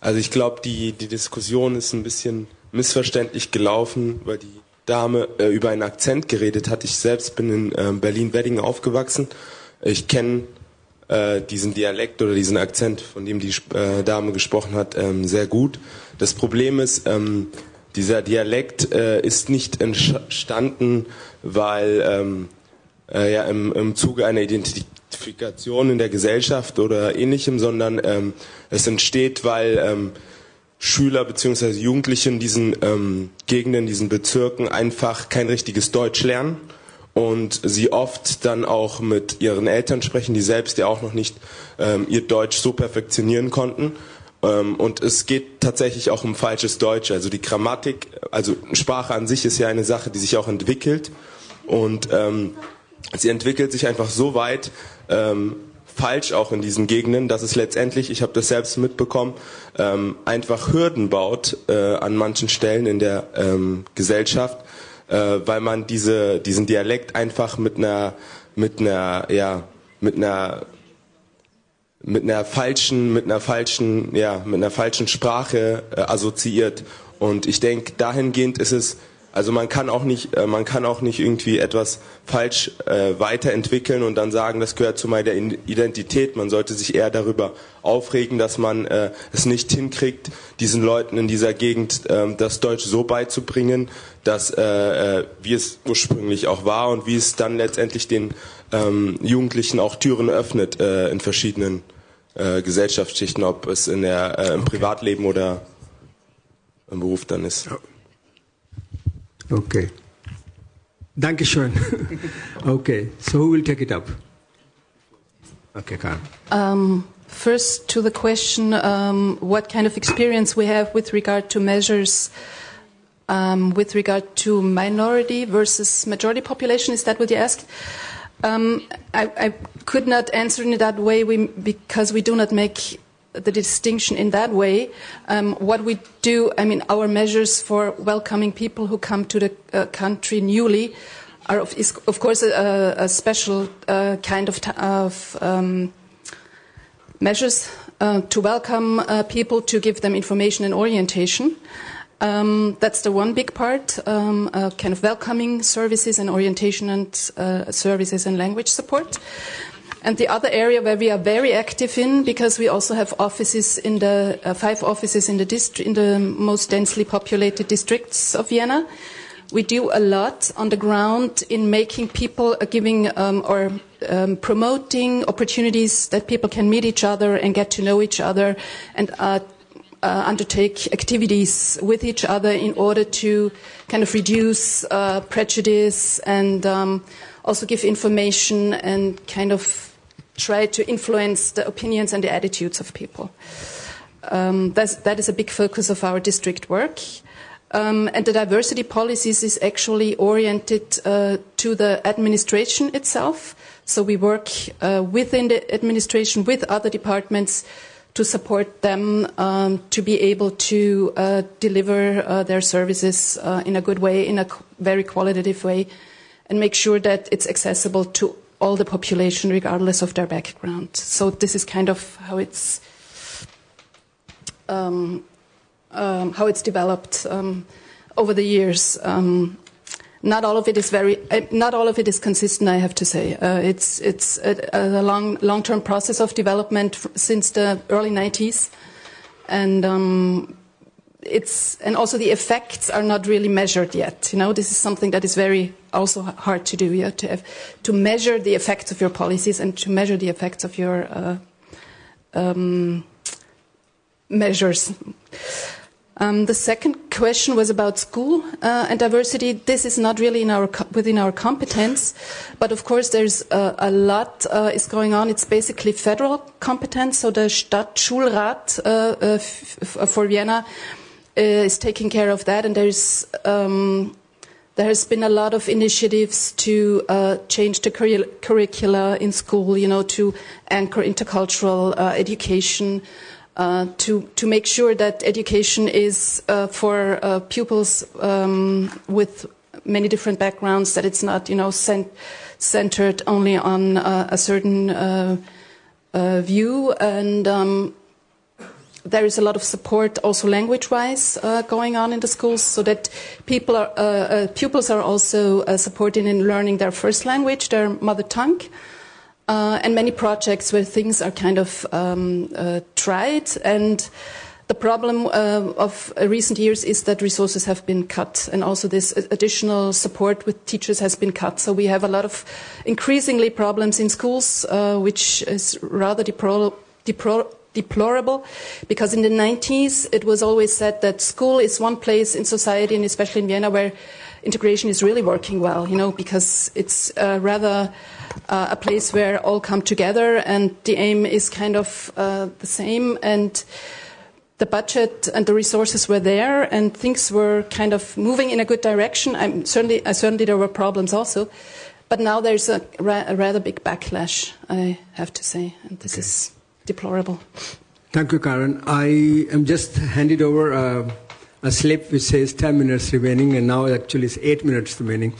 also ich glaube, die, die Diskussion ist ein bisschen missverständlich gelaufen, weil die Dame äh, über einen Akzent geredet hat. Ich selbst bin in äh, Berlin-Wedding aufgewachsen. Ich kenne äh, diesen Dialekt oder diesen Akzent, von dem die äh, Dame gesprochen hat, ähm, sehr gut. Das Problem ist, ähm, dieser Dialekt äh, ist nicht entstanden, weil ähm, äh, ja, im, im Zuge einer Identifikation in der Gesellschaft oder ähnlichem, sondern ähm, es entsteht, weil ähm, Schüler bzw. Jugendliche in diesen ähm, Gegenden, diesen Bezirken einfach kein richtiges Deutsch lernen und sie oft dann auch mit ihren Eltern sprechen, die selbst ja auch noch nicht ähm, ihr Deutsch so perfektionieren konnten und es geht tatsächlich auch um falsches Deutsch. Also die Grammatik, also Sprache an sich ist ja eine Sache, die sich auch entwickelt. Und ähm, sie entwickelt sich einfach so weit ähm, falsch auch in diesen Gegenden, dass es letztendlich, ich habe das selbst mitbekommen, ähm, einfach Hürden baut äh, an manchen Stellen in der ähm, Gesellschaft, äh, weil man diese, diesen Dialekt einfach mit einer, mit einer, ja, mit einer mit einer falschen, mit einer falschen, ja, mit einer falschen Sprache äh, assoziiert. Und ich denke, dahingehend ist es Also man kann auch nicht, äh, man kann auch nicht irgendwie etwas falsch äh, weiterentwickeln und dann sagen, das gehört zu meiner Identität. Man sollte sich eher darüber aufregen, dass man äh, es nicht hinkriegt, diesen Leuten in dieser Gegend äh, das Deutsch so beizubringen, dass äh, äh, wie es ursprünglich auch war und wie es dann letztendlich den ähm, Jugendlichen auch Türen öffnet äh, in verschiedenen äh, Gesellschaftsschichten, ob es in der, äh, im Privatleben oder im Beruf dann ist. Okay. Dankeschön. okay, so who will take it up? Okay, Karen. Um, first, to the question um, what kind of experience we have with regard to measures um, with regard to minority versus majority population. Is that what you asked? Um, I, I, could not answer in that way we, because we do not make the distinction in that way. Um, what we do, I mean, our measures for welcoming people who come to the uh, country newly are, of, is, of course, a, a special uh, kind of, of um, measures uh, to welcome uh, people, to give them information and orientation. Um, that's the one big part, um, uh, kind of welcoming services and orientation and uh, services and language support. And the other area where we are very active in, because we also have offices in the uh, five offices in the district, in the most densely populated districts of Vienna, we do a lot on the ground in making people uh, giving um, or um, promoting opportunities that people can meet each other and get to know each other and uh, undertake activities with each other in order to kind of reduce uh, prejudice and um, also give information and kind of try to influence the opinions and the attitudes of people. Um, that is a big focus of our district work. Um, and the diversity policies is actually oriented uh, to the administration itself. So we work uh, within the administration with other departments to support them um, to be able to uh, deliver uh, their services uh, in a good way, in a very qualitative way, and make sure that it's accessible to all the population, regardless of their background. So this is kind of how it's um, um, how it's developed um, over the years. Um, not all of it is very, uh, not all of it is consistent. I have to say, uh, it's it's a, a long long term process of development since the early 90s, and um, it's and also the effects are not really measured yet. You know, this is something that is very also hard to do. Yeah, to have to measure the effects of your policies and to measure the effects of your uh, um, measures. Um, the second question was about school uh, and diversity. This is not really our within our competence, but of course there's uh, a lot uh, is going on. It's basically federal competence. So the Stadtschulrat uh, uh, for Vienna is taking care of that, and there's um, there has been a lot of initiatives to uh, change the curri curricula in school, you know, to anchor intercultural uh, education, uh, to to make sure that education is uh, for uh, pupils um, with many different backgrounds, that it's not, you know, cent centered only on uh, a certain view and. Um, there is a lot of support also language-wise uh, going on in the schools so that people are, uh, uh, pupils are also uh, supported in learning their first language, their mother tongue. Uh, and many projects where things are kind of um, uh, tried. And the problem of recent years is that resources have been cut, and also this additional support with teachers has been cut. So we have a lot of increasingly problems in schools, which is rather deplorable deplorable because in the 90s it was always said that school is one place in society and especially in Vienna where integration is really working well, you know, because it's uh, rather uh, a place where all come together and the aim is kind of uh, the same and the budget and the resources were there and things were kind of moving in a good direction. I'm certainly, uh, certainly there were problems also. But now there's a, ra a rather big backlash, I have to say, and this okay. is deplorable. Thank you, Karin. I am just handed over uh, a slip which says 10 minutes remaining, and now actually it's 8 minutes remaining.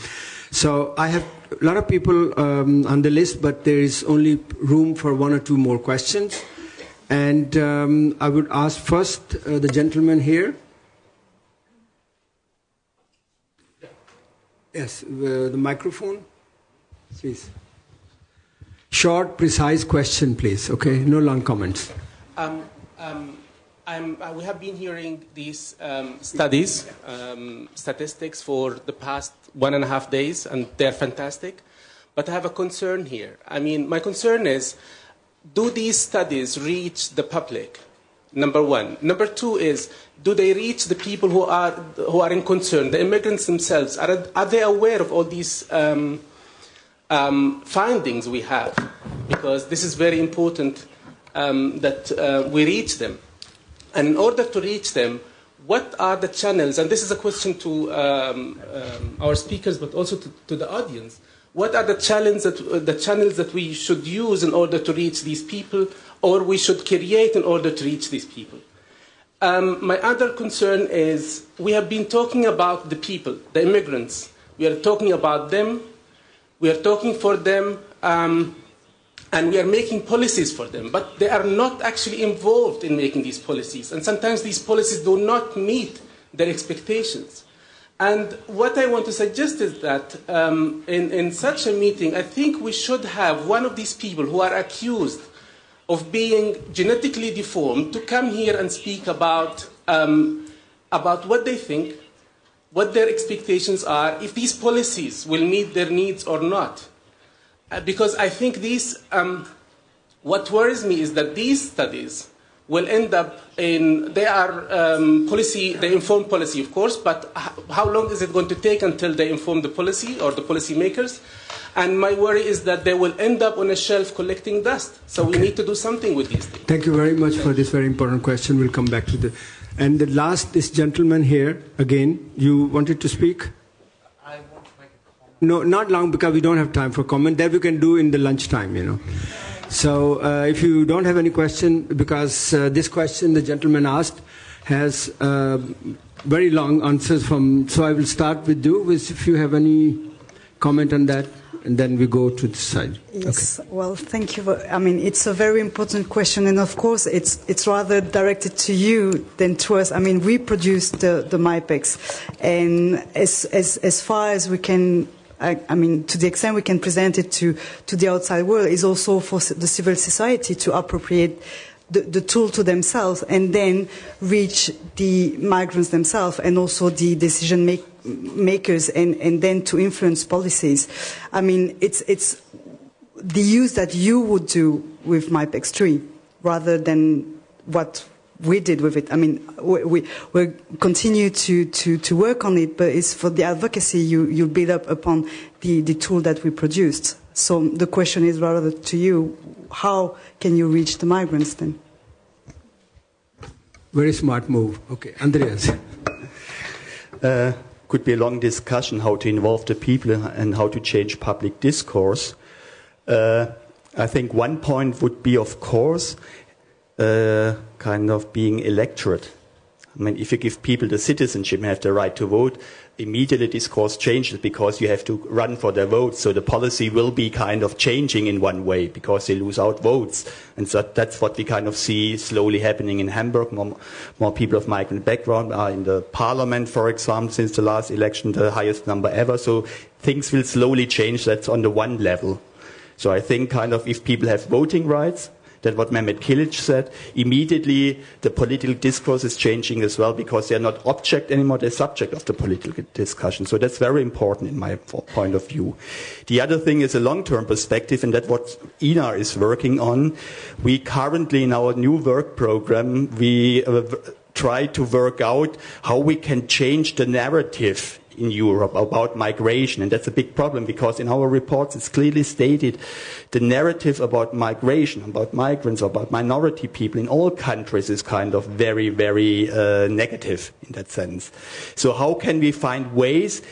So I have a lot of people um, on the list, but there is only room for one or two more questions. And um, I would ask first uh, the gentleman here. Yes, uh, the microphone, please. Short, precise question, please. Okay, no long comments. Um, um, uh, we have been hearing these um, studies, um, statistics for the past one and a half days, and they're fantastic. But I have a concern here. I mean, my concern is do these studies reach the public? Number one. Number two is do they reach the people who are, who are in concern, the immigrants themselves? Are, are they aware of all these um, um, findings we have? Because this is very important um, that uh, we reach them. And in order to reach them, what are the channels? And this is a question to um, um, our speakers, but also to, to, the audience. What are the channels, that, uh, the channels that we should use in order to reach these people, or we should create in order to reach these people? Um, my other concern is we have been talking about the people, the immigrants. We are talking about them. We are talking for them. Um, and we are making policies for them, but they are not actually involved in making these policies. And sometimes these policies do not meet their expectations. And what I want to suggest is that um, in, in such a meeting, I think we should have one of these people who are accused of being genetically deformed to come here and speak about, um, about what they think, what their expectations are, if these policies will meet their needs or not. Uh, because I think these, um, what worries me is that these studies will end up in, they are um, policy, they inform policy, of course, but how long is it going to take until they inform the policy or the policy makers? And my worry is that they will end up on a shelf collecting dust. So okay. we need to do something with these things. Thank you very much for this very important question. We'll come back to the. And the last, this gentleman here, again, you wanted to speak? No, not long because we don't have time for comment. That we can do in the lunchtime, you know. So uh, if you don't have any question, because uh, this question the gentleman asked has uh, very long answers from. So I will start with you. If you have any comment on that and then we go to the side. Yes. Okay. Well, thank you. I mean, it's a very important question, and of course, it's it's rather directed to you than to us. I mean, we produce the the MIPEX, and as as as far as we can I, mean, to the extent we can present it to, to the outside world, is also for the civil society to appropriate the, the, tool to themselves and then reach the migrants themselves and also the decision make, makers and, and then to influence policies. I mean, it's, it's the use that you would do with MIPEX 3 rather than what we did with it. I mean, we, we, we continue to, to, to work on it, but it's for the advocacy you, you build up upon the, the tool that we produced. So the question is rather to you, how can you reach the migrants then? Very smart move. Okay, Andreas. Uh, could be a long discussion how to involve the people and how to change public discourse. Uh, I think one point would be, of course, uh, kind of being electorate. I mean, if you give people the citizenship and have the right to vote, immediately discourse changes because you have to run for their votes. So the policy will be kind of changing in one way because they lose out votes. And so that's what we kind of see slowly happening in Hamburg. More, more people of migrant background are in the parliament, for example, since the last election, the highest number ever. So things will slowly change. That's on the one level. So I think kind of if people have voting rights, that what Mehmet Kilic said, immediately the political discourse is changing as well because they're not object anymore, they're subject of the political discussion. So that's very important in my point of view. The other thing is a long-term perspective, and that's what ENAR is working on. We currently, in our new work program, we uh, try to work out how we can change the narrative in Europe about migration. And that's a big problem because in our reports it's clearly stated the narrative about migration, about migrants, about minority people in all countries is kind of very, very uh, negative in that sense. So how can we find ways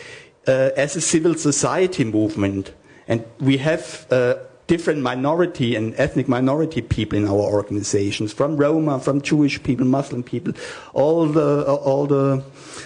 uh, as a civil society movement and we have uh, different minority and ethnic minority people in our organizations, from Roma, from Jewish people, Muslim people, all the all the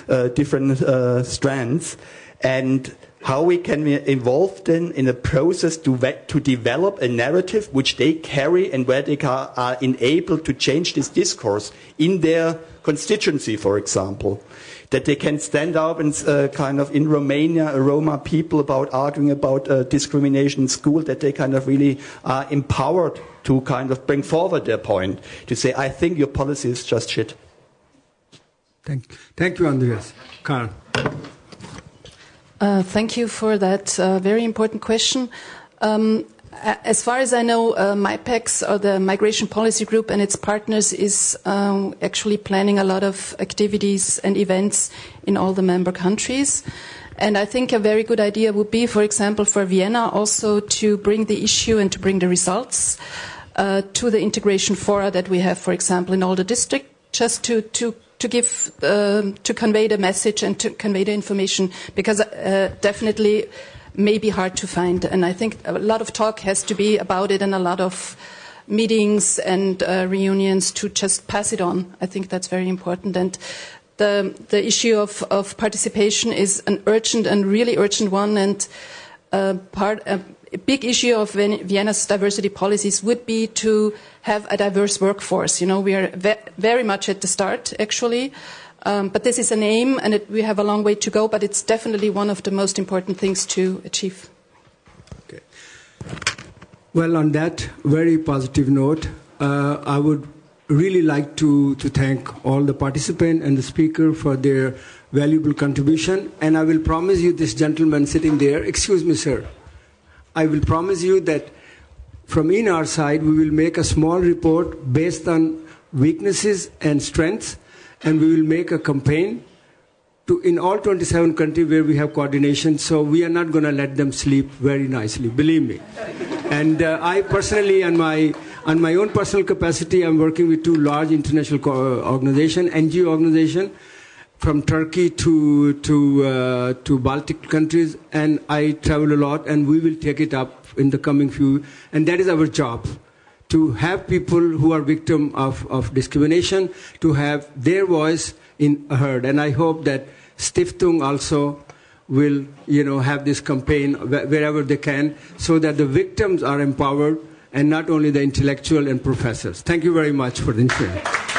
uh, different uh, strands, and how we can be involved in in a process to to develop a narrative which they carry and where they are enabled to change this discourse in their constituency, for example. That they can stand up and uh, kind of in Romania, Roma people about arguing about uh, discrimination in school, that they kind of really are empowered to kind of bring forward their point, to say, I think your policy is just shit. Thank, thank you, Andreas. Karin. Uh, thank you for that uh, very important question. Um, as far as I know, uh, MIPEX, or the Migration Policy Group, and its partners, is um, actually planning a lot of activities and events in all the member countries. And I think a very good idea would be, for example, for Vienna also to bring the issue and to bring the results uh, to the integration fora that we have, for example, in all the districts, just to, to to give uh, to convey the message and to convey the information because uh, definitely may be hard to find and i think a lot of talk has to be about it and a lot of meetings and uh, reunions to just pass it on i think that's very important and the the issue of, of participation is an urgent and really urgent one and uh, part a big issue of Vienna's diversity policies would be to have a diverse workforce. You know, we are ve very much at the start, actually. Um, but this is an aim, and it, we have a long way to go, but it's definitely one of the most important things to achieve. Okay. Well, on that very positive note, uh, I would really like to, to thank all the participants and the speaker for their valuable contribution. And I will promise you, this gentleman sitting there, excuse me, sir. I will promise you that from in our side, we will make a small report based on weaknesses and strengths, and we will make a campaign to in all 27 countries where we have coordination. So we are not going to let them sleep very nicely, believe me. And uh, I personally, on my on my own personal capacity, I'm working with two large international organizations, NGO organizations from Turkey to to uh, to Baltic countries, and I travel a lot, and we will take it up in the coming few. And that is our job, to have people who are victim of, of discrimination to have their voice in heard. And I hope that Stiftung also will, you know, have this campaign wherever they can, so that the victims are empowered and not only the intellectual and professors. Thank you very much for the interest.